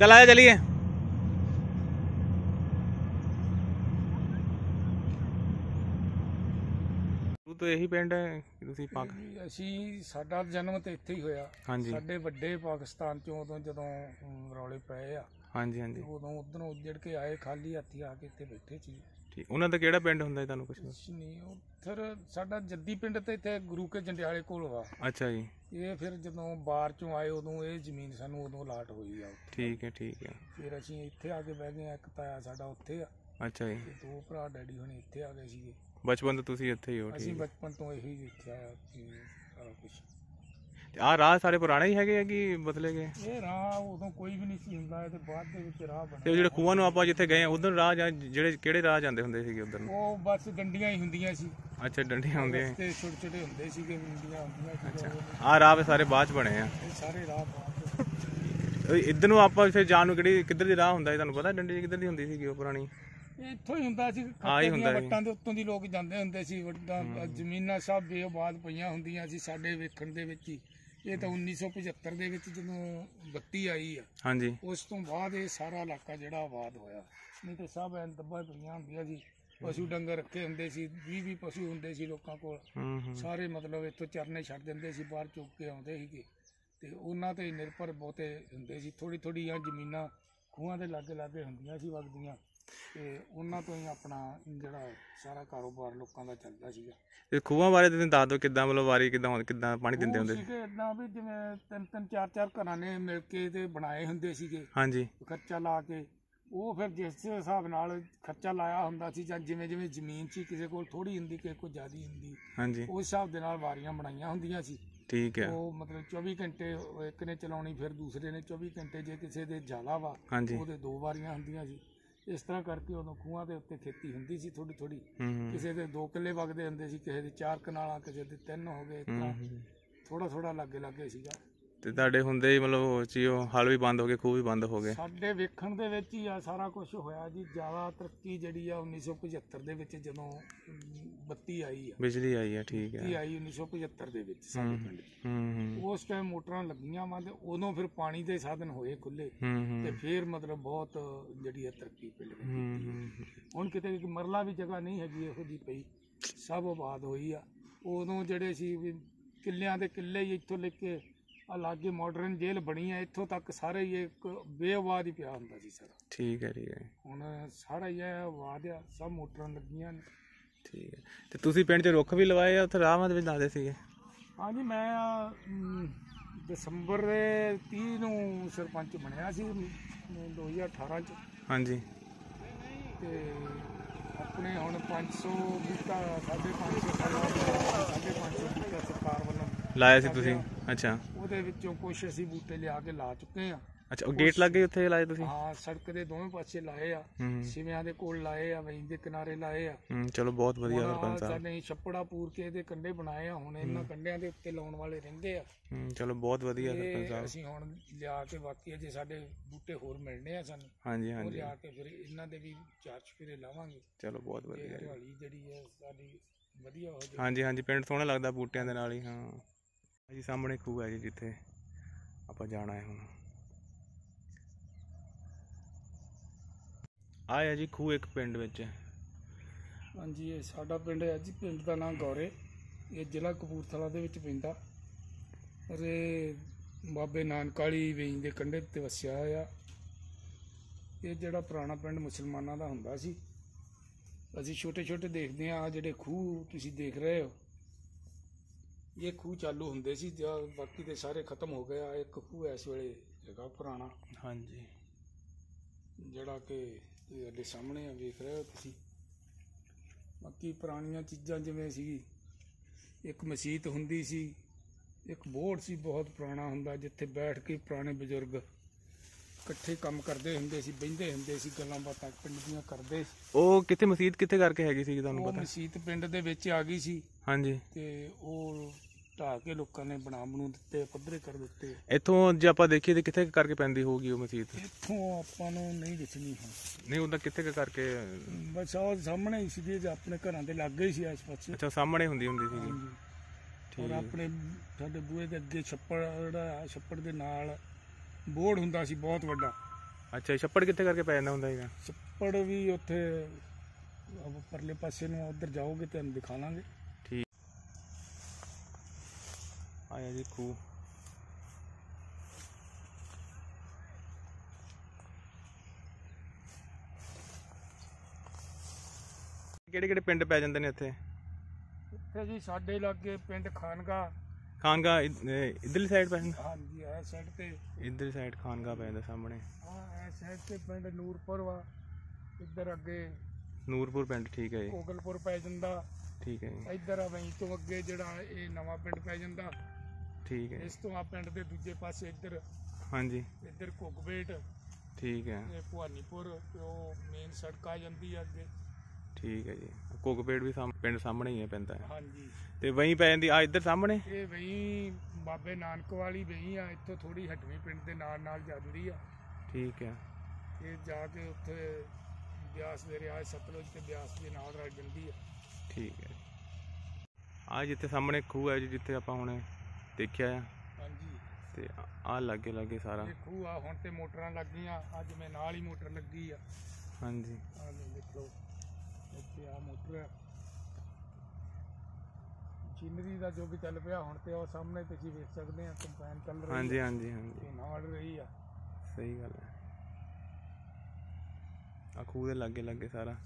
ਚਲ ਆਇਆ ਚਲੀਏ ਤੂੰ ਇਹੀ ਪਿੰਡ ਹੈ ਕਿ ਤੁਸੀਂ ਪਾਕ ਅਸੀਂ ਸਾਡਾ ਜਨਮ ਤੇ ਇੱਥੇ ਹੀ ਹੋਇਆ। ਹਾਂਜੀ। ਸਾਡੇ ਵੱਡੇ ਪਾਕਿਸਤਾਨ ਚੋਂ ਉਦੋਂ ਜਦੋਂ ਰੌਲੇ ਪਏ ਆ। ਹਾਂਜੀ ਹਾਂਜੀ। ਉਦੋਂ ਉਧਰੋਂ ਉੱਜੜ ਕੇ ਆਏ ਖਾਲੀ ਹੱਥੀ ਆ ਕੇ ਇੱਥੇ ਬੈਠੇ ਸੀ। ਠੀਕ ਉਹਨਾਂ ਦਾ ਕਿਹੜਾ ਪਿੰਡ ਹੁੰਦਾ ਹੈ ਤੁਹਾਨੂੰ ਕੁਝ ਕੁਛ ਨਹੀਂ ਉੱਧਰ ਸਾਡਾ ਜੱਦੀ ਪਿੰਡ ਤੇ ਇੱਥੇ ਗੁਰੂ ਕੇ ਜੰਡਿਆਲੇ ਕੋਲ ਵਾ। ਅੱਛਾ ਜੀ। ਇਹ ਫਿਰ ਜਦੋਂ ਬਾਹਰ ਚੋਂ ਆਏ ਉਦੋਂ ਇਹ ਜ਼ਮੀਨ ਸਾਨੂੰ ਉਦੋਂ ਅਲਾਟ ਹੋਈ ਆ ਠੀਕ ਹੈ ਠੀਕ ਹੈ। ਫਿਰ ਅਸੀਂ ਇੱਥੇ ਆ ਕੇ ਬਹਿ ਗਏ ਆ ਇੱਕ ਤਾਇਆ ਸਾਡਾ ਉੱਥੇ ਆ। ਅੱਛਾ ਜੀ। ਤੇ ਦੋ ਭਰਾ ਡੈਡੀ ਹੁਣੇ ਇੱਥੇ ਆ ਗਏ ਸੀਗੇ। ਬਚਪਨ ਤੋਂ ਤੁਸੀਂ ਇੱਥੇ ਹੀ ਹੋ ਅਸੀਂ ਠੀਕ ਬਚਪਨ ਤੋਂ ਇਹੀ ਦੇਖਿਆ ਕਿ ਸਾਰਾ ਕੁਝ ਆ ਰਾਹ ਸਾਰੇ ਪੁਰਾਣੇ ਹੀ ਹੈਗੇ ਆ ਕਿ ਬਦਲੇ ਗਏ? ਇਹ ਰਾਹ ਉਦੋਂ ਕੋਈ ਵੀ ਨਹੀਂ ਸੀ ਹੁੰਦਾ ਤੇ ਬਾਅਦ ਦੇ ਵਿੱਚ ਰਾਹ ਤੇ ਬਣਿਆ ਉਹ ਜਿਹੜੇ ਖੂਹਾਂ ਨੂੰ ਆਪਾਂ ਜਿੱਥੇ ਗਏ ਆ ਉਧਰ ਰਾਹ ਜਾਂ ਜਿਹੜੇ ਕਿਹੜੇ ਰਾਹ ਜਾਂਦੇ ਹੁੰਦੇ ਸੀਗੇ ਉਧਰ ਨੂੰ? ਉਹ ਬਸ ਡੰਡੀਆਂ ਹੀ ਹੁੰਦੀਆਂ ਸੀ। ਅੱਛਾ ਡੰਡੀਆਂ ਹੁੰਦੀਆਂ ਤੇ ਛੋਟੇ ਛੋਟੇ ਹੁੰਦੇ ਸੀਗੇ ਡੰਡੀਆਂ ਹੁੰਦੀਆਂ ਸੀ ਉਹ- ਆ ਰਾਹ ਵੀ ਸਾਰੇ ਬਾਅਦ ਚ ਬਣੇ ਆ। ਇਹ ਸਾਰੇ ਰਾਹ ਬਾਅਦ ਇੱਧਰ ਨੂੰ ਆਪਾਂ ਫਿਰ ਜਾਣ ਨੂੰ ਕਿਹੜੀ ਕਿੱਧਰ ਦੀ ਰਾਹ ਹੁੰਦਾ ਤੁਹਾਨੂੰ ਪਤਾ? ਡੰਡੀ ਕਿੱਧਰ ਦੀ ਹੁੰਦੀ ਸੀਗੀ ਉਹ ਪੁਰਾਣੀ? ਇੱਥੋਂ ਹੀ ਹੁੰਦਾ ਸੀ ਆਹ ਹੀ ਹੁੰਦਾ ਸੀ। ਵੱਟਾਂ ਦੇ ਉੱਤੋਂ ਦੀ ਲੋਕ ਜਾਂਦੇ ਹੁੰਦੇ ਸੀ ਵੱਟਾਂ ਜ਼ਮੀਨਾਂ ਸਭ ਬੇਆਬਾਦ ਪਈਆਂ ਹੁੰਦੀਆਂ ਸੀ ਸਾਡੇ ਵੇਖਣ ਦੇ ਵਿੱਚ ਹੀ। ਇਹ ਤਾਂ 1975 ਦੇ ਵਿੱਚ ਜਦੋਂ ਬੱਤੀ ਆਈ ਆ ਹਾਂਜੀ। ਉਸ ਤੋਂ ਬਾਅਦ ਇਹ ਸਾਰਾ ਇਲਾਕਾ ਜਿਹੜਾ ਆਬਾਦ ਹੋਇਆ। ਨਹੀਂ ਤੇ ਸਭ ਐਨ ਦੱਬਾ ਪਈਆਂ ਹੁੰਦੀਆਂ ਸੀ। ਪਸ਼ੂ ਡੰਗਰ ਰੱਖੇ ਹੁੰਦੇ ਸੀ 20 20 ਪਸ਼ੂ ਹੁੰਦੇ ਸੀ ਲੋਕਾਂ ਕੋਲ। ਹੂੰ ਹੂੰ। ਸਾਰੇ ਮਤਲਬ ਇੱਥੋਂ ਚਰਨੇ ਛੱਡ ਦਿੰਦੇ ਸੀ ਬਾਹਰ ਚੁੱਕ ਕੇ ਆਉਂਦੇ ਸੀਗੇ। ਤੇ ਉਹਨਾਂ ਤੇ ਨਿਰਭਰ ਬਹੁਤੇ ਹੁੰਦੇ ਸੀ। ਥੋੜੀ ਥੋੜੀਆਂ ਜ਼ਮੀਨਾਂ ਖੂਹਾਂ ਦੇ ਲਾਗੇ ਲਾਗੇ ਹੁੰਦੀਆਂ ਸੀ ਵਗਦੀਆਂ। ਤੇ ਉਹਨਾਂ ਤੋਂ ਹੀ ਆਪਣਾ ਜਿਹੜਾ ਸਾਰਾ ਕਾਰੋਬਾਰ ਲੋਕਾਂ ਦਾ ਚੱਲਦਾ ਸੀਗਾ। ਤੇ ਖੂਹਾਂ ਬਾਰੇ ਤੁਸੀਂ ਦੱਸ ਦਿਓ ਕਿੱਦਾਂ ਮਤਲਬ ਵਾਰੀ ਕਿੱਦਾਂ ਕਿੱਦਾਂ ਪਾਣੀ ਦਿੰਦੇ ਹੁੰਦੇ ਸੀ? ਸੀਗੇ ਏਦਾਂ ਵੀ ਜਿਵੇਂ ਤਿੰਨ ਤਿੰਨ ਚਾਰ ਚਾਰ ਘਰਾਂ ਨੇ ਮਿਲ ਕੇ ਤੇ ਬਣਾਏ ਹੁੰਦੇ ਸੀਗੇ। ਹਾਂਜੀ। ਖਰਚਾ ਲਾ ਕੇ ਉਹ ਫਿਰ ਜਿਸ ਹਿਸਾਬ ਨਾਲ ਖਰਚਾ ਲਾਇਆ ਹੁੰਦਾ ਸੀ ਜਾਂ ਜਿਵੇਂ ਜਿਵੇਂ ਜ਼ਮੀਨ ਸੀ ਕਿਸੇ ਕੋਲ ਥੋੜੀ ਹੁੰਦੀ ਕਿਸੇ ਕੋਲ ਜ਼ਿਆਦੀ ਹੁੰਦੀ ਹਾਂਜੀ। ਉਸ ਹਿਸਾਬ ਦੇ ਨਾਲ ਵਾਰੀਆਂ ਬਣਾਈਆਂ ਹੁੰਦੀਆਂ ਸੀ। ਠੀਕ ਹੈ। ਉਹ ਮਤਲਬ 24 ਘੰਟੇ ਇੱਕ ਨੇ ਚਲਾਉਣੀ ਫਿਰ ਦੂਸਰੇ ਨੇ 24 ਘੰਟੇ ਜੇ ਕਿਸੇ ਦੇ ਜ਼ਿਆਦਾ ਵਾ ਹਾਂਜੀ। ਉਹਦੇ ਦੋ ਵਾਰੀਆਂ ਹੁੰਦੀਆਂ ਸੀ। ਇਸ ਤਰ੍ਹਾਂ ਕਰਕੇ ਉਦੋਂ ਖੂਹਾਂ ਦੇ ਉੱਤੇ ਖੇਤੀ ਹੁੰਦੀ ਸੀ ਥੋੜੀ ਥੋੜੀ ਕਿਸੇ ਦੇ ਦੋ ਕਿੱਲੇ ਵਗਦੇ ਹੁੰਦੇ ਸੀ ਕਿਸੇ ਦੇ ਚਾਰ ਕਨਾਲਾਂ ਕਿਸੇ ਦੇ ਤਿੰਨ ਹੋ ਗਏ ਇਸ ਤਰ੍ਹਾਂ ਥੋੜਾ ਥੋੜਾ ਲੱਗੇ ਲੱਗੇ ਸੀਗਾ। ਤੇ ਤੁਹਾਡੇ ਹੁੰਦੇ ਹੀ ਮਤਲਬ ਉਹ ਚੀ ਉਹ ਹਲ ਵੀ ਬੰਦ ਹੋ ਗਏ ਖੂਹ ਵੀ ਬੰਦ ਹੋ ਗਏ। ਸਾਡੇ ਵੇਖਣ ਦੇ ਵਿੱਚ ਹੀ ਆ ਸਾਰਾ ਕੁਝ ਹੋਇਆ ਜੀ। ਜ਼ਿਆਦਾ ਤਰੱਕੀ ਜਿਹੜੀ ਆ 1975 ਦੇ ਵਿੱਚ ਜਦੋਂ ਬੱਤੀ ਆਈ ਆ। ਬਿਜਲੀ ਆਈ ਹੈ ਠੀਕ ਬੱਤੀ ਹੈ ਆਈ 1975 ਦੇ ਵਿੱਚ ਸਾਡੇ ਪਿੰਡ 'ਚ। ਹੂੰ ਹੂੰ। ਉਸ ਟਾਈਮ ਮੋਟਰਾਂ ਲੱਗੀਆਂ ਵਾ ਤੇ ਉਦੋਂ ਫਿਰ ਪਾਣੀ ਦੇ ਸਾਧਨ ਹੋਏ ਖੁੱਲੇ ਹੂੰ ਤੇ ਫਿਰ ਮਤਲਬ ਬਹੁਤ ਜਿਹੜੀ ਹੈ ਤਰੱਕੀ ਪਿੰਡ ਵਿੱਚ ਹੂੰ, ਕੀਤੀ ਹੈ। ਹੂੰ। ਹੁਣ ਕਿਤੇ ਇੱਕ ਮਰਲਾ ਵੀ ਜਗ੍ਹਾ ਨਹੀਂ ਹੈਗੀ ਇਹੋ ਜੀ ਪਈ। ਸਭ ਆਬਾਦ ਹੋਈ ਆ। ਉਦੋਂ ਜਿਹੜੇ ਸੀ ਵੀ ਕਿੱਲਿਆਂ ਦੇ ਕਿੱਲੇ ਹੀ ਇੱਥੋਂ ਲੈ ਕੇ ਆ ਲਾਗੇ ਮਾਡਰਨ ਜੇਲ੍ਹ ਬਣੀ ਆ। ਇੱਥੋਂ ਤੱਕ ਸਾਰੇ ਹੀ ਇੱਕ ਬੇਆਬਾਦ ਹੀ ਪਿਆ ਹੁੰਦਾ ਸੀ ਸਾਰਾ। ਠੀਕ ਹੈ ਠੀਕ ਹੈ। ਹੁਣ ਸਾਰਾ ਹੀ ਇਹ ਆਬਾਦ ਆ। ਸਭ ਮੋਟਰਾਂ ਲੱਗੀਆਂ ਨੇ। ਠੀਕ ਹੈ। ਤੇ ਤੁਸੀਂ ਪਿੰਡ 'ਚ ਰੁੱਖ ਵੀ ਲਵਾਏ ਆ ਉੱਥੇ ਰਾਹਾਂ ਦੇ ਵਿੱਚ ਦੱਸਦੇ ਸੀਗੇ? ਹਾਂਜੀ ਮੈਂ ਅਮ, ਦਸੰਬਰ ਦੇ 30 ਨੂੰ ਸਰਪੰਚ ਬਣਿਆ ਸੀ ਅਮ, 2018 ਚ। ਹਾਂਜੀ। ਤੇ ਆਪਣੇ ਹੁਣ 500 ਬੂਟਾ 550 ਸਾਲਾਂ ਦਾ 550 ਬੂਟਾ ਸਰਕਾਰ ਵੱਲੋਂ। ਲਾਇਆ ਸੀ ਤੁਸੀਂ? ਅੱਛਾ। ਉਹਦੇ ਵਿੱਚੋਂ ਕੁਝ ਅਸੀਂ ਬੂਟੇ ਲਿਆ ਕੇ ਲਾ ਚੁੱਕੇ ਆ। ਅੱਛਾ ਉਹ ਗੇਟ ਲੱਗੇ ਉੱਥੇ ਲਾਏ ਤੁਸੀਂ? ਹਾਂ ਸੜਕ ਦੇ ਦੋਵੇਂ ਪਾਸੇ ਲਾਏ ਆ। ਸਿਵਿਆਂ ਦੇ ਕੋਲ ਲਾਏ ਆ ਵਹੀਂ ਦੇ ਕਿਨਾਰੇ ਲਾਏ ਆ। ਹੂੰ ਚਲੋ ਬਹੁਤ ਵਧੀਆ ਸਰਪੰਚ ਸਾਹਿਬ। ਸਾਡੇ ਛੱਪੜਾ ਪੂਰ ਕੇ ਇਹਦੇ ਕੰਢੇ ਬਣਾਏ ਆ ਹੁਣ ਇਹਨਾਂ ਕੰਢਿਆਂ ਦੇ ਉੱਤੇ ਲਾਉਣ ਵਾਲੇ ਰਹਿੰਦੇ ਆ। ਹੂੰ ਚਲੋ ਬਹੁਤ ਵਧੀਆ ਸਰਪੰਚ ਸਾਹਿਬ। ਅਸੀਂ ਹੁਣ ਲਿਆ ਕੇ ਬਾਕੀ ਅਜੇ ਸਾਡੇ ਬੂਟੇ ਹੋਰ ਮਿਲਣੇ ਆ ਸਾਨੂੰ। ਹਾਂਜੀ ਉਹ ਹਾਂਜੀ। ਲਿਆ ਕੇ ਫਿਰ ਇਹਨਾਂ ਦੇ ਵੀ ਚਾਰ ਚਫੇਰੇ ਲਾਵਾਂਗੇ। ਚਲੋ ਬਹੁਤ ਵਧੀਆ ਹਰਿਆਲੀ ਜਿਹੜੀ ਹੈ ਸਾਡੀ ਵਧੀਆ ਹੋ ਜਾਏ ਹਾਂਜੀ ਹਾਂਜੀ ਪਿੰਡ ਸੋਹਣਾ ਲੱਗਦਾ ਬੂਟਿਆਂ ਦੇ ਨਾਲ ਹੀ ਹਾਂ। ਜੀ ਸਾਹਮਣੇ ਖੂਹ ਹੈ ਜੀ ਜਿੱਥੇ ਆਪਾਂ ਜਾਣਾ ਹੈ ਹੁਣ। ਆਇਆ ਜੀ ਖੂਹ ਇੱਕ ਪਿੰਡ ਵਿੱਚ। ਹਾਂਜੀ ਇਹ ਸਾਡਾ ਪਿੰਡ ਹੈ ਜੀ ਪਿੰਡ ਦਾ ਨਾਮ ਗੌਰੇ। ਇਹ ਜ਼ਿਲ੍ਹਾ ਕਪੂਰਥਲਾ ਦੇ ਵਿੱਚ ਪੈਂਦਾ। ਇਹ ਬਾਬੇ ਨਾਨਕ ਵਾਲੀ ਵੇਈ ਦੇ ਕੰਢੇ ਤੇ ਵਸਿਆ ਹੋਇਆ। ਇਹ ਜਿਹੜਾ ਪੁਰਾਣਾ ਪਿੰਡ ਮੁਸਲਮਾਨਾਂ ਦਾ ਹੁੰਦਾ ਸੀ। ਅਸੀਂ ਛੋਟੇ ਛੋਟੇ ਦੇਖਦੇ ਆ ਜਿਹੜੇ ਖੂਹ ਤੁਸੀਂ ਦੇਖ ਰਹੇ ਹੋ। ਇਹ ਖੂਹ ਚਾਲੂ ਹੁੰਦੇ ਸੀ ਜਾਂ ਬਾਕੀ ਤੇ ਸਾਰੇ ਖਤਮ ਹੋ ਗਏ। ਆ ਇੱਕ ਖੂਹ ਇਸ ਵੇਲੇ ਹੈਗਾ ਪੁਰਾਣਾ। ਹਾਂਜੀ। ਜਿਹੜਾ ਕਿ ਤੁਹਾਡੇ ਸਾਹਮਣੇ ਆ ਵੇਖ ਰਹੇ ਹੋ ਤੁਸੀਂ। ਬਾਕੀ ਪੁਰਾਣੀਆਂ ਚੀਜ਼ਾਂ ਜਿਵੇਂ ਸੀ ਇੱਕ ਮਸਜਿਦ ਹੁੰਦੀ ਸੀ ਇੱਕ ਬੋਰਡ ਸੀ ਬਹੁਤ ਪੁਰਾਣਾ ਹੁੰਦਾ ਜਿੱਥੇ ਬੈਠ ਕੇ ਪੁਰਾਣੇ ਬਜ਼ੁਰਗ ਇਕੱਠੇ ਕੰਮ ਕਰਦੇ ਹੁੰਦੇ ਸੀ ਬਹਿੰਦੇ ਹੁੰਦੇ ਸੀ ਗੱਲਾਂ ਬਾਤਾਂ ਪਿੰਡ ਦੀਆਂ ਕਰਦੇ ਸੀ। ਉਹ ਕਿੱਥੇ ਮਸਜਿਦ ਕਿੱਥੇ ਕਰਕੇ ਹੈਗੀ ਸੀ ਤੁਹਾਨੂੰ ਉਹ ਪਤਾ? ਮਸਜਿਦ ਪਿੰਡ ਦੇ ਵਿੱਚ ਆ ਗਈ ਸੀ। ਹਾਂਜੀ। ਤੇ ਉਹ ਢਾਹ ਕੇ ਲੋਕਾਂ ਨੇ ਬਣਾ ਬਣੂ ਦਿੱਤੇ ਪੱਧਰੇ ਕਰ ਦਿੱਤੇ। ਇੱਥੋਂ ਜੇ ਆਪਾਂ ਦੇਖੀਏ ਤੇ ਕਿੱਥੇ ਕੁ ਕਰਕੇ ਪੈਂਦੀ ਹੋਊਗੀ ਉਹ ਮਸਜਿਦ ਇੱਥੋਂ ਆਪਾਂ ਨੂੰ ਨਹੀਂ ਦਿਸਣੀ ਹੁਣ। ਨਹੀਂ ਉਹਦਾ ਕਿੱਥੇ ਕੁ ਕਰਕੇ? ਬਸ ਉਹ ਸਾਹਮਣੇ ਹੀ ਸੀਗੇ ਜੇ ਆਪਣੇ ਘਰਾਂ ਦੇ ਲਾਗੇ ਹੀ ਸੀ ਆਸ ਪਾਸੇ। ਅੱਛਾ ਸਾਹਮਣੇ ਹੁੰਦੀ ਹੁੰਦੀ ਸੀਗੀ। ਹਾਂਜੀ। ਔਰ ਆਪਣੇ ਸਾਡੇ ਬੂਹੇ ਦੇ ਅੱਗੇ ਛੱਪੜ ਜਿਹੜਾ ਛੱਪੜ ਦੇ ਨਾਲ ਬੋਰਡ ਹੁੰਦਾ ਸੀ ਬਹੁਤ ਵੱਡਾ। ਅੱਛਾ ਛੱਪੜ ਕਿੱਥੇ ਕਰਕੇ ਪੈ ਜਾਂਦਾ ਹੁੰਦਾ ਹੈਗਾ ਛੱਪੜ ਵੀ ਉੱਥੇ ਪਰਲੇ ਪਾਸੇ ਨੂੰ ਉਧਰ ਜਾਓਗੇ ਤੁਹਾਨੂੰ ਦਿਖਾਵਾਂਗੇ ਠੀਕ ਆਇਆ ਜੀ ਖੂਹ। ਕਿਹੜੇ ਕਿਹੜੇ ਪਿੰਡ ਪੈ ਜਾਂਦੇ ਨੇ ਇੱਥੇ? ਇੱਥੇ ਜੀ ਸਾਡੇ ਲਾਗੇ ਪਿੰਡ ਖਾਨਗਾ। ਖਾਨਗਾ ਇਧਰਲੀ ਸਾਈਡ ਪੈ ਜਾਂਦਾ? ਹਾਂਜੀ ਇਹ ਸਾਈਡ ਤੇ। ਇਧਰਲੀ ਸਾਈਡ ਖਾਨਗਾ ਪੈ ਜਾਂਦਾ ਸਾਹਮਣੇ। ਆ ਇਹ ਸਾਈਡ ਤੇ ਪਿੰਡ ਨੂਰਪੁਰ ਵਾ। ਇੱਧਰ ਅੱਗੇ ਨੂਰਪੁਰ ਪਿੰਡ ਠੀਕ ਹੈ ਜੀ। ਕੋਗਲਪੁਰ ਪੈ ਜਾਂਦਾ। ਠੀਕ ਹੈ ਜੀ। ਇੱਧਰ ਆ ਵਹੀਂ ਤੋਂ ਅੱਗੇ ਜਿਹੜਾ ਇਹ ਨਵਾਂ ਪਿੰਡ ਪੈ ਜਾਂਦਾ। ਠੀਕ ਹੈ ਇਸ ਤੋਂ ਆ ਪਿੰਡ ਦੇ ਦੂਜੇ ਪਾਸੇ ਇੱਧਰ ਹਾਂਜੀ। ਇੱਧਰ ਘੁੱਗਬੇਟ ਠੀਕ ਹੈ। ਇਹ ਭਵਾਨੀਪੁਰ ਤੇ ਉਹ ਮੇਨ ਸੜਕ ਆ ਜਾਂਦੀ ਆ ਅੱਗੇ। ਠੀਕ ਹੈ ਜੀ। ਕੋਕਪੇੜ ਵੀ ਸਾਹਮ- ਪਿੰਡ ਸਾਹਮਣੇ ਹੀ ਹੈ ਪੈਂਦਾ ਹੈ ਹਾਂਜੀ। ਤੇ ਵਹੀਂ ਪੈ ਜਾਂਦੀ ਆ ਇੱਧਰ ਸਾਹਮਣੇ? ਇਹ ਵਹੀਂ ਬਾਬੇ ਨਾਨਕ ਵਾਲੀ ਵਹੀਂ ਆ ਇੱਥੋਂ ਥੋੜੀ ਹਟਵੀਂ ਪਿੰਡ ਦੇ ਨਾਲ ਨਾਲ ਜਾਂਦੀ ਆ। ਠੀਕ ਹੈ। ਇਹ ਜਾ ਕੇ ਉੱਥੇ ਬਿਆਸ ਦਰਿਆ ਸਤਲੁਜ ਤੇ ਬਿਆਸ ਦੇ ਨਾਲ ਰਲ ਜਾਂਦੀ ਆ। ਠੀਕ ਹੈ। ਆ ਜਿੱਥੇ ਸਾਹਮਣੇ ਖੂਹ ਹੈ ਜੀ ਜਿੱਥੇ ਆਪਾਂ ਹੁਣੇ ਦੇਖਿਆ ਆ? ਹਾਂਜੀ। ਤੇ ਆ ਲਾਗੇ ਲਾਗੇ ਸਾਰਾ? ਖੂਹ ਆ ਹੁਣ ਤੇ ਮੋਟਰਾਂ ਲੱਗ ਗਈਆਂ ਅੱਜ ਮੈਂ ਨਾਲ ਹੀ ਮੋਟਰ ਲੱਗੀ ਆ। ਹਾਂਜੀ। ਆ ਦੇਖ ਲਓ ਇੱਥੇ ਆ ਮੋਟਰ ਆ। ਮਸ਼ੀਨਰੀ ਦਾ ਜੋ ਵੀ ਚੱਲ ਪਿਆ ਹੁਣ ਤੇ ਉਹ ਸਾਹਮਣੇ ਤੁਸੀਂ ਵੇਖ ਸਕਦੇ ਆ ਕੰਪੈਨ ਚੱਲ ਰਹੀ ਹਾਂਜੀ ਹਾਂਜੀ ਹਾਂਜੀ। ਨਾਲ ਰਹੀ ਆ। ਸਹੀ ਗੱਲ ਹੈ ਆ ਖੂਹ ਦੇ ਲਾਗੇ ਲਾਗੇ ਸਾਰਾ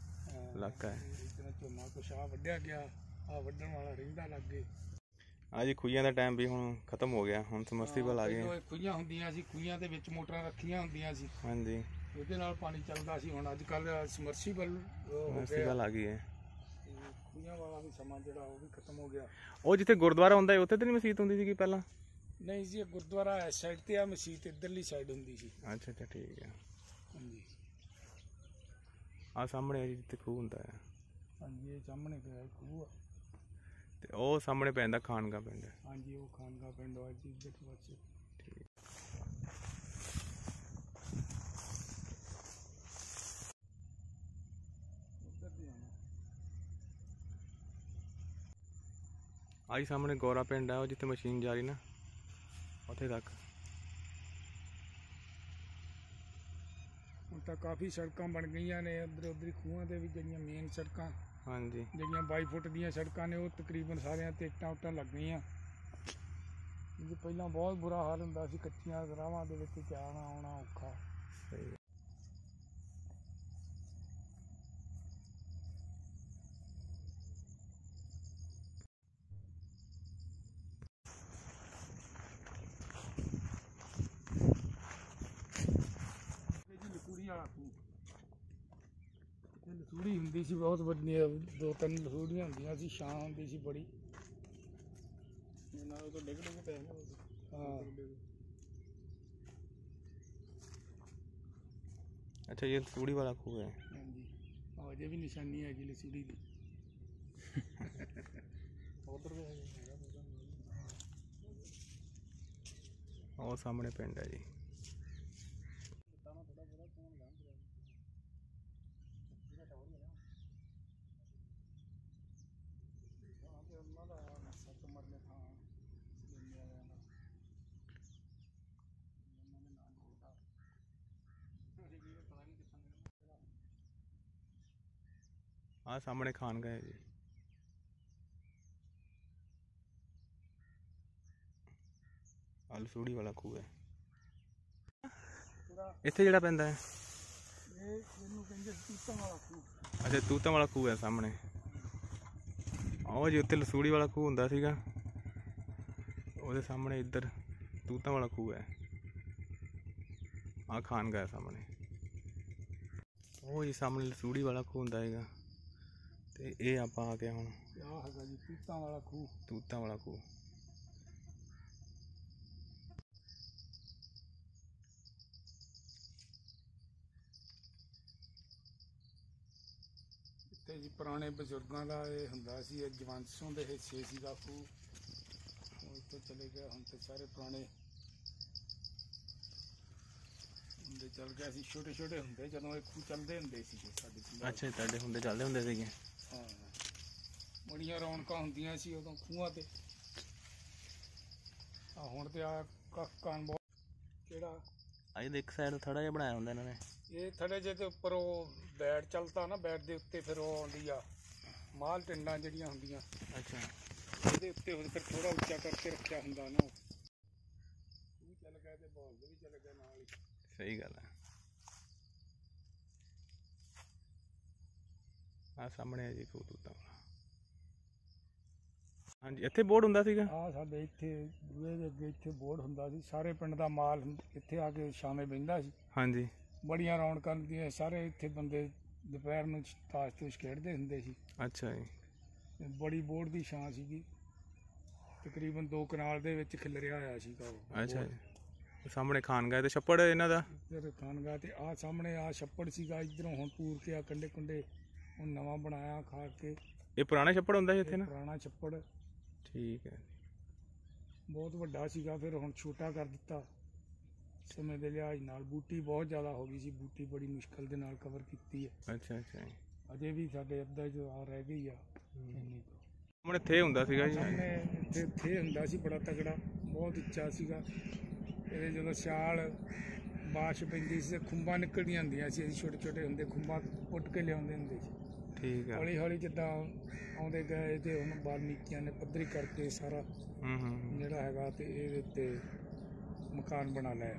ਇਲਾਕਾ ਹੈ ਇੱਧਰ ਝੋਨਾ ਕੁਛ ਆ ਵੱਢਿਆ ਗਿਆ ਆ ਵੱਢਣ ਵਾਲਾ ਰਹਿੰਦਾ ਲੱਗੇ। ਆ ਜੀ ਖੂਹੀਆਂ ਦਾ ਟਾਈਮ ਵੀ ਹੁਣ ਖਤਮ ਹੋ ਗਿਆ ਹੁਣ ਸਮਰਸੀਬਲ ਆ ਗਏ। ਖੂਹੀਆਂ ਹੁੰਦੀਆਂ ਸੀ ਖੂਹੀਆਂ ਦੇ ਵਿੱਚ ਮੋਟਰਾਂ ਰੱਖੀਆਂ ਹੁੰਦੀਆਂ ਸੀ। ਹਾਂਜੀ। ਉਹਦੇ ਨਾਲ ਪਾਣੀ ਚੱਲਦਾ ਸੀ ਹੁਣ ਅੱਜ ਕੱਲ ਸਮਰਸੀਬਲ ਹੋ ਗਿਆ। ਸਮਰਸੀਬਲ ਆ ਗਈ ਹੈ। ਤੇ ਖੂਹੀਆਂ ਵਾਲਾ ਵੀ ਸਮਾਂ ਜਿਹੜਾ ਉਹ ਵੀ ਖਤਮ ਹੋ ਗਿਆ। ਉਹ ਜਿੱਥੇ ਗੁਰਦੁਆਰਾ ਹੁੰਦਾ ਹੈ ਉੱਥੇ ਤੇ ਨਹੀਂ ਮਸਜਿਦ ਹੁੰਦੀ ਸੀਗੀ ਪਹਿਲਾਂ? ਨਹੀਂ ਜੀ ਗੁਰਦੁਆਰਾ ਇਸ ਸਾਈਡ ਤੇ ਆ ਮਸਜਿਦ ਇੱਧਰਲੀ ਸਾਈਡ ਹੁੰਦੀ ਸੀ। ਅੱਛਾ ਅੱਛਾ ਠੀਕ ਹੈ। ਹਾਂਜੀ। ਆ ਸਾਹਮਣੇ ਆ ਜੀ ਜਿੱਥੇ ਖੂਹ ਹੁੰਦਾ ਹੈ। ਹਾਂਜੀ ਇਹ ਸਾਹਮਣੇ ਪਿਆ ਖੂਹ ਆ। ਤੇ ਉਹ ਸਾਹਮਣੇ ਪੈਂਦਾ ਖਾਨਗਾ ਪਿੰਡ। ਹਾਂਜੀ ਉਹ ਖਾਨਗਾ ਪਿੰਡ ਆ ਜੀ ਇੱਧਰ ਪਾਸੇ ਉੱਧਰ ਦੀ ਆਉਣਾ। ਆ ਜੀ ਸਾਹਮਣੇ ਗੋਰਾ ਪਿੰਡ ਆ ਉਹ ਜਿੱਥੇ ਮਸ਼ੀਨ ਜਾ ਰਹੀ ਨਾ ਉੱਥੇ ਤੱਕ। ਹੁਣ ਤਾਂ ਕਾਫੀ ਸੜਕਾਂ ਬਣ ਗਈਆਂ ਨੇ ਇੱਧਰ ਉੱਧਰ ਖੂਹਾਂ ਦੇ ਵੀ ਜਿਹੜੀਆਂ ਮੇਨ ਸੜਕਾਂ। ਹਾਂਜੀ। ਜਿਹੜੀਆਂ 22 ਫੁੱਟ ਦੀਆਂ ਸੜਕਾਂ ਨੇ ਉਹ ਤਕਰੀਬਨ ਸਾਰਿਆਂ ਤੇ ਇੱਟਾਂ ਉੱਟਾਂ ਲੱਗ ਗਈਆਂ ਜੀ ਪਹਿਲਾਂ ਬਹੁਤ ਬੁਰਾ ਹਾਲ ਹੁੰਦਾ ਸੀ ਕੱਚੀਆਂ ਰਾਹਾਂ ਦੇ ਵਿੱਚ ਜਾਣਾ ਆਉਣਾ ਔਖਾ ਸਹੀ ਇਹ ਜੀ ਲਸੂੜੀ ਵਾਲਾ ਖੂਹ ਲਸੂੜੀ ਹੁੰਦੀ ਸੀ ਬਹੁਤ ਵੱਡੀਆਂ ਦੋ ਤਿੰਨ ਲਸੂੜੀਆਂ ਹੁੰਦੀਆਂ ਸੀ ਛਾਂ ਹੁੰਦੀ ਸੀ ਬੜੀ। ਇਹਨਾਂ ਤੋਂ ਡਿੱਗ ਡਿੱਗ ਪੈ ਹਾਂ। ਅੱਛਾ ਇਹ ਤੂੜੀ ਵਾਲਾ ਖੂਹ ਹੈ। ਹਾਂਜੀ। ਆਹ ਅਜੇ ਵੀ ਨਿਸ਼ਾਨੀ ਹੈਗੀ ਲਸੂੜੀ ਦੀ। ਉਧਰ ਵੀ ਹੈਗਾ। ਉਹ ਸਾਹਮਣੇ ਪਿੰਡ ਹੈ ਜੀ ਉਹਨਾਂ ਦਾ ਸੱਤ ਮਰਲੇ ਥਾਂ ਜਿੰਨੇ ਵਾਲਿਆਂ ਦਾ ਉਹਨਾਂ ਦੇ ਨਾਮ ਬੋਲਦਾ ਅਸੀਂ ਵੀ ਪਤਾ ਨਹੀਂ ਕਿੱਥੋਂ ਦੇ ਆ ਸਾਹਮਣੇ ਖਾਨਗਾ ਹੈ ਜੀ। ਆ ਲਸੂੜੀ ਵਾਲਾ ਖੂਹ ਹੈ। ਇੱਥੇ ਜਿਹੜਾ ਪੈਂਦਾ ਹੈ? ਇਹ ਇਹਨੂੰ ਕਹਿੰਦੇ ਤੀਤਾਂ ਵਾਲਾ ਖੂਹ ਅੱਛਾ ਤੂਤਾਂ ਵਾਲਾ ਖੂਹ ਹੈ ਸਾਹਮਣੇ। ਆਹ ਜੀ, ਉੱਥੇ ਲਸੂੜੀ ਵਾਲਾ ਖੂਹ ਹੁੰਦਾ ਸੀਗਾ। ਉਹਦੇ ਸਾਹਮਣੇ ਇੱਧਰ ਤੂਤਾਂ ਵਾਲਾ ਖੂਹ ਹੈ। ਆ ਖਾਨਗਾ ਹੈ ਸਾਹਮਣੇ। ਉਹ ਜੀ, ਸਾਹਮਣੇ ਲਸੂੜੀ ਵਾਲਾ ਖੂਹ ਹੁੰਦਾ ਹੈਗਾ। ਤੇ ਇਹ ਆਪਾਂ ਆ ਗਏ ਹੁਣ। ਆਹ ਹੈਗਾ ਜੀ ਤੀਤਾਂ ਵਾਲਾ ਖੂਹ। ਤੂਤਾਂ ਵਾਲਾ ਖੂਹ। ਇੱਥੇ ਜੀ ਪੁਰਾਣੇ ਬਜ਼ੁਰਗਾਂ ਦਾ ਇਹ ਹੁੰਦਾ ਸੀ ਇਹ ਜਵੰਸੋਂ ਦੇ ਹਿੱਸੇ ਸੀਗਾ ਖੂਹ। ਉਹ ਇੱਥੇ ਚਲੇ ਗਿਆ ਹੁਣ ਤੇ ਸਾਰੇ ਪੁਰਾਣੇ ਹੁੰਦੇ ਚੱਲ ਗਿਆ ਸੀ। ਛੋਟੇ ਛੋਟੇ ਹੁੰਦੇ ਜਦੋਂ ਇਹ ਖੂਹ ਚੱਲਦੇ ਹੁੰਦੇ ਸੀਗੇ ਸਾਡੇ। ਅੱਛਾ ਤੁਹਾਡੇ ਹੁੰਦੇ ਚੱਲਦੇ ਹੁੰਦੇ ਸੀਗੇ। ਬੜੀਆਂ ਰੌਣਕਾਂ ਹੁੰਦੀਆਂ ਸੀ ਉਦੋਂ ਖੂਹਾਂ ਤੇ। ਆ ਹੁਣ ਤੇ ਆ ਕਾਨ ਬਹੁਤ ਕਿਹੜਾ? ਆਹ ਦੇਖ ਸਾਈਡ ਥੋੜਾ ਜਿਹਾ ਬਣਾਇਆ ਹੁੰਦਾ ਇਹਨਾਂ ਨੇ। ਇਹ ਥੜੇ ਜਿਹੇ ਦੇ ਉੱਪਰ ਉਹ ਬੈਟ ਚੱਲਦਾ ਨਾ ਬੈਟ ਦੇ ਉੱਤੇ ਫਿਰ ਉਹ ਆਉਂਦੀ ਆ। ਮਾਲ ਟਿੰਡਾਂ ਜਿਹੜੀਆਂ ਹੁੰਦੀਆਂ। ਅੱਛਾ। ਇਹਦੇ ਉੱਤੇ ਹੁਣ ਫਿਰ ਥੋੜਾ ਉੱਚਾ ਕਰਕੇ ਰੱਖਿਆ ਹੁੰਦਾ ਨਾ ਉਹ। ਉਹ ਵੀ ਚੱਲ ਗਿਆ ਤੇ ਬਾਲ ਵੀ ਚੱਲ ਗਿਆ ਨਾਲ ਹੀ। ਸਹੀ ਗੱਲ ਹੈ ਆ ਸਾਹਮਣੇ ਹੈ ਜੀ ਕਬੂਤਰ ਹਾਂਜੀ ਇੱਥੇ ਬੋਰਡ ਹੁੰਦਾ ਸੀਗਾ? ਆ ਸਾਡੇ ਇੱਥੇ ਦੂਏ ਦੇ ਅੱਗੇ ਇੱਥੇ ਬੋਰਡ ਹੁੰਦਾ ਸੀ। ਸਾਰੇ ਪਿੰਡ ਦਾ ਮਾਲ ਇੱਥੇ ਆ ਕੇ ਸ਼ਾਮੇ ਬਹਿੰਦਾ ਸੀ। ਹਾਂਜੀ। ਬੜੀਆਂ ਰੌਣਕਾਂ ਹੁੰਦੀਆਂ ਸਾਰੇ ਇੱਥੇ ਬੰਦੇ ਦੁਪਹਿਰ ਨੂੰ ਤਾਸ਼ ਤੂਸ਼ ਖੇਡਦੇ ਹੁੰਦੇ ਸੀ। ਅੱਛਾ ਜੀ। ਬੜੀ ਬੋਰਡ ਦੀ ਛਾਂ ਸੀਗੀ। ਤਕਰੀਬਨ ਦੋ ਕਨਾਲ ਦੇ ਵਿੱਚ ਖਿਲਰਿਆ ਹੋਇਆ ਸੀਗਾ ਉਹ ਅੱਛਾ ਜੀ। ਸਾਹਮਣੇ ਖਾਨਗਾ ਤੇ ਛੱਪੜ ਇਹਨਾਂ ਦਾ? ਇੱਧਰ ਖਾਨਗਾ ਤੇ ਆ ਸਾਹਮਣੇ ਆ ਛੱਪੜ ਸੀਗਾ। ਇਧਰੋਂ ਹੁਣ ਪੂਰ ਕੇ ਆ ਕੰਡੇ ਕੰਡੇ ਹੁਣ ਨਵਾਂ ਬਣਾਇਆ ਖਾ ਕੇ। ਇਹ ਪੁਰਾਣਾ ਛੱਪੜ ਹੁੰਦਾ ਸੀ ਇੱਥੇ ਇਹ ਨਾ? ਪੁਰਾਣਾ ਛੱਪੜ। ਠੀਕ ਹੈ। ਬਹੁਤ ਵੱਡਾ ਸੀਗਾ ਫਿਰ ਹੁਣ ਛੋਟਾ ਕਰ ਦਿੱਤਾ। ਸਮੇਂ ਦੇ ਲਿਹਾਜ਼ ਨਾਲ ਬੂਟੀ ਬਹੁਤ ਜ਼ਿਆਦਾ ਹੋ ਗਈ ਸੀ। ਬੂਟੀ ਬੜੀ ਮੁਸ਼ਕਲ ਦੇ ਨਾਲ ਕਵਰ ਕੀਤੀ ਹੈ। ਅੱਛਾ ਅੱਛਾ ਅਜੇ ਵੀ ਸਾਡੇ ਅੱਧਾ ਜੋ ਆ ਰਹਿ ਗਈ ਆ। ਇੰਨੀ। ਸਾਹਮਣੇ ਥੇ ਹੁੰਦਾ ਸੀਗਾ ਜੀ। ਇੱਥੇ ਥੇ ਹੁੰਦਾ ਸੀ ਬੜਾ ਤਗੜਾ। ਬਹੁਤ ਉੱਚਾ ਸੀਗਾ। ਇਹਦੇ ਜਦੋਂ ਸਿਆਲ ਬਾਰਿਸ਼ ਪੈਂਦੀ ਸੀ ਖੁੰਬਾਂ ਨਿਕਲਦੀਆਂ ਹੁੰਦੀਆਂ ਸੀ। ਅਸੀਂ ਛੋਟੇ ਛੋਟੇ ਹੁੰਦੇ ਖੁੰਬਾਂ ਪੁੱਟ ਕੇ ਲਿਆਉਂਦੇ ਹੁੰਦੇ ਸੀ। ਠੀਕ ਹੈ ਹੌਲੀ ਹੌਲੀ ਜਿੱਦਾਂ ਆਉਂਦੇ ਗਏ ਤੇ ਹੁਣ ਬਾਲਮੀਕੀਆਂ ਨੇ ਪੱਧਰੀ ਕਰਕੇ ਸਾਰਾ ਹੂੰ ਹੂੰ। ਜਿਹੜਾ ਹੈਗਾ ਤੇ ਇਹਦੇ ਉੱਤੇ ਮਕਾਨ ਬਣਾ ਲਿਆ।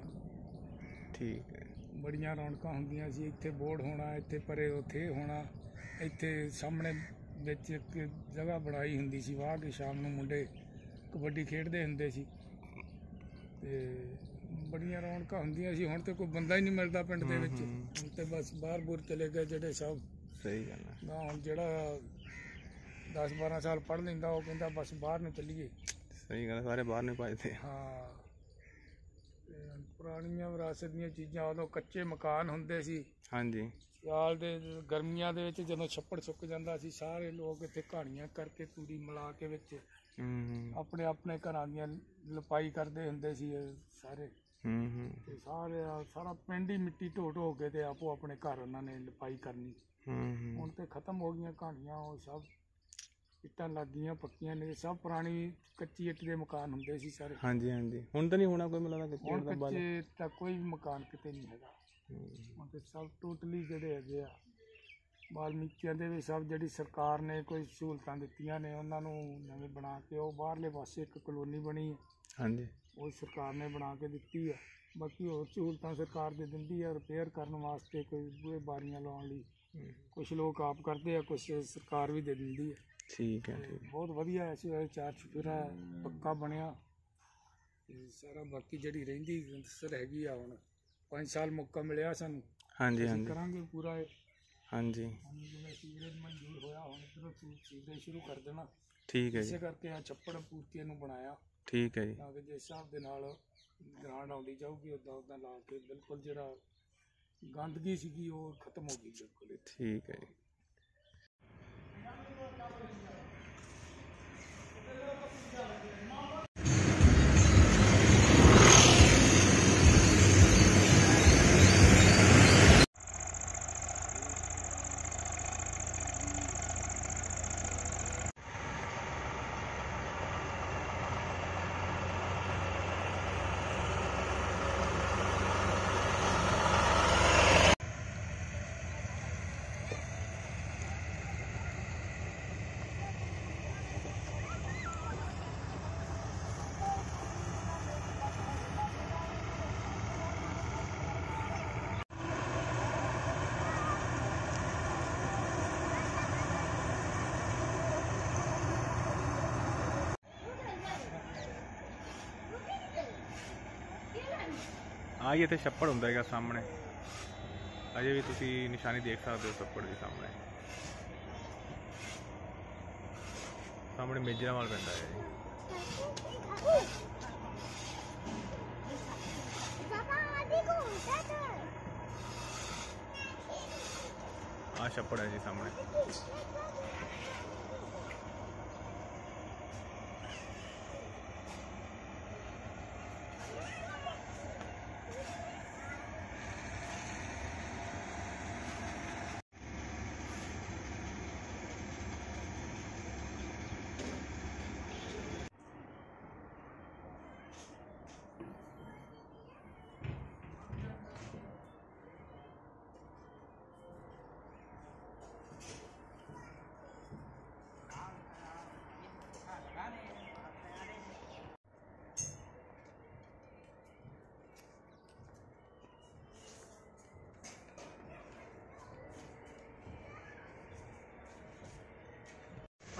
ਠੀਕ ਹੈ। ਬੜੀਆਂ ਰੌਣਕਾਂ ਹੁੰਦੀਆਂ ਸੀ ਇੱਥੇ ਬੋਰਡ ਹੋਣਾ ਇੱਥੇ ਪਰੇ ਉੱਥੇ ਹੋਣਾ ਇੱਥੇ ਸਾਹਮਣੇ ਵਿੱਚ ਇੱਕ ਜਗ੍ਹਾ ਬਣਾਈ ਹੁੰਦੀ ਸੀ ਵਾਹ ਕੇ ਸ਼ਾਮ ਨੂੰ ਮੁੰਡੇ ਕਬੱਡੀ ਖੇਡਦੇ ਹੁੰਦੇ ਸੀ। ਤੇ ਬੜੀਆਂ ਰੌਣਕਾਂ ਹੁੰਦੀਆਂ ਸੀ ਹੁਣ ਤੇ ਕੋਈ ਬੰਦਾ ਹੀ ਨਹੀਂ ਮਿਲਦਾ ਪਿੰਡ ਦੇ ਵਿੱਚ। ਹੁਣ ਤੇ ਬਸ ਬਾਹਰ ਬੁਰ ਚਲੇ ਗਏ ਜਿਹੜੇ ਸਭ ਸਹੀ ਗੱਲ ਹੈ ਨਾ ਹੁਣ ਜਿਹੜਾ 10 12 ਸਾਲ ਪੜ੍ਹ ਲੈਂਦਾ ਉਹ ਕਹਿੰਦਾ ਬਸ ਬਾਹਰ ਨੂੰ ਚੱਲੀਏ। ਸਹੀ ਗੱਲ ਹੈ, ਸਾਰੇ ਬਾਹਰ ਨਹੀਂ ਭੱਜਦੇ ਹਾਂ। ਤੇ ਪੁਰਾਣੀਆਂ ਵਿਰਾਸਤ ਦੀਆਂ ਚੀਜ਼ਾਂ ਉਦੋਂ ਕੱਚੇ ਮਕਾਨ ਹੁੰਦੇ ਸੀ। ਹਾਂਜੀ। ਸਿਆਲ ਦੇ ਗਰਮੀਆਂ ਦੇ ਵਿੱਚ ਜਦੋਂ ਛੱਪੜ ਸੁੱਕ ਜਾਂਦਾ ਸੀ ਸਾਰੇ ਲੋਕ ਇੱਥੇ ਕਹਾਣੀਆਂ ਕਰਕੇ ਤੂੜੀ ਮਿਲਾ ਕੇ ਵਿੱਚ ਹੂੰ ਹੂੰ। ਆਪਣੇ ਆਪਣੇ ਘਰਾਂ ਦੀਆਂ ਲਪਾਈ ਕਰਦੇ ਹੁੰਦੇ ਸੀ ਇਹ ਸਾਰੇ। ਹੂੰ ਹੂੰ। ਤੇ ਸਾਰੇ ਸਾਰਾ ਪਿੰਡ ਹੀ ਮਿੱਟੀ ਢੋ ਢੋ ਕੇ ਤੇ ਆਪੋ ਆਪਣੇ ਘਰ ਉਹਨਾਂ ਨੇ ਲਪਾਈ ਕਰਨੀ। ਹੂੰ ਹੁਣ ਤੇ ਖਤਮ ਹੋ ਗਈਆਂ ਕਹਾਣੀਆਂ ਉਹ ਸਭ ਇੱਟਾਂ ਲੱਗ ਗਈਆਂ ਪੱਕੀਆਂ ਨੇ ਸਭ ਪੁਰਾਣੀ ਕੱਚੀ ਇੱਟ ਦੇ ਮਕਾਨ ਹੁੰਦੇ ਸੀ ਸਾਰੇ। ਹਾਂਜੀ ਹਾਂਜੀ। ਹੁਣ ਤਾਂ ਨਹੀਂ ਹੋਣਾ ਕੋਈ ਮਿਲਦਾ ਕਿ ਹੁਣ ਦਾ ਬਾਲ ਕੱਚੇ ਤਾਂ ਕੋਈ ਵੀ ਮਕਾਨ ਕਿਤੇ ਨਹੀਂ ਹੈਗਾ। ਹੁਣ ਤੇ ਸਭ ਟੋਟਲੀ ਜਿਹੜੇ ਹੈਗੇ ਆ ਵਾਲਮੀਕੀਆਂ ਦੇ ਵੀ ਸਭ ਜਿਹੜੀ ਸਰਕਾਰ ਨੇ ਕੋਈ ਸਹੂਲਤਾਂ ਦਿੱਤੀਆਂ ਨੇ ਉਹਨਾਂ ਨੂੰ ਨਵੇਂ ਬਣਾ ਕੇ ਉਹ ਬਾਹਰਲੇ ਪਾਸੇ ਇੱਕ ਕਲੋਨੀ ਬਣੀ ਹੈ। ਹਾਂਜੀ। ਉਹ ਸਰਕਾਰ ਨੇ ਬਣਾ ਕੇ ਦਿੱਤੀ ਆ ਬਾਕੀ ਹੋਰ ਸਹੂਲਤਾਂ ਸਰਕਾਰ ਦੇ ਦਿੰਦੀ ਆ ਰਿਪੇਅਰ ਕਰਨ ਵਾਸਤੇ ਕੋਈ ਬੂਹੇ ਬਾਰੀਆਂ ਲਾਉਣ ਲਈ। ਕੁਝ ਲੋਕ ਆਪ ਕਰਦੇ ਆ ਕੁਝ ਸਰਕਾਰ ਵੀ ਦੇ ਦਿੰਦੀ ਆ। ਠੀਕ ਹੈ ਬਹੁਤ ਵਧੀਆ ਐਸੀ ਵਾਲੇ ਚਾਰ ਚੁਫੇਰਾ ਪੱਕਾ ਬਣਿਆ। ਤੇ ਸਾਰਾ ਬਾਕੀ ਜਿਹੜੀ ਰਹਿੰਦੀ ਸਰ ਹੈਗੀ ਆ ਹੁਣ 5 ਸਾਲ ਮੌਕਾ ਮਿਲਿਆ ਸਾਨੂੰ। ਹਾਂਜੀ ਹਾਂਜੀ। ਕਰਾਂਗੇ ਪੂਰਾ ਇਹ। ਹਾਂਜੀ। ਹੁਣ ਜਿਵੇਂ ਸੀਵਰੇਜ ਮਨਜ਼ੂਰ ਹੋਇਆ ਹੁਣ ਇਧਰੋਂ ਸੀਵਰੇਜ ਸ਼ੁਰੂ ਕਰ ਦੇਣਾ। ਠੀਕ ਹੈ ਜੀ। ਇਸੇ ਕਰਕੇ ਆ ਛੱਪੜ ਪੂਰਤੀ ਨੂੰ ਬਣਾਇਆ। ਠੀਕ ਹੈ ਜੀ। ਤਾਂ ਕਿ ਜਿਸ ਹਿਸਾਬ ਦੇ ਨਾਲ ਗ੍ਰਾਂਡ ਆਉਂਦੀ ਜਾਊਗੀ ਉਦਾਂ ਉਦਾਂ ਲਾ ਕੇ ਬਿਲਕੁਲ ਜਿਹੜਾ ਗੰਦਗੀ ਸੀਗੀ ਉਹ ਖਤਮ ਹੋ ਗਈ ਬਿਲਕੁਲ ਇੱਥੇ। ਠੀਕ ਹੈ ਜੀ। ਆ ਹੀ ਇੱਥੇ ਛੱਪੜ ਹੁੰਦਾ ਹੈਗਾ ਸਾਹਮਣੇ। ਅਜੇ ਵੀ ਤੁਸੀਂ ਨਿਸ਼ਾਨੀ ਦੇਖ ਸਕਦੇ ਹੋ ਛੱਪੜ ਦੇ ਸਾਹਮਣੇ। ਸਾਹਮਣੇ ਮੇਜਰਾਂ ਵਾਲ ਪੈਂਦਾ ਹੈ ਜੀ ਆ ਛੱਪੜ ਹੈ ਜੀ ਸਾਹਮਣੇ।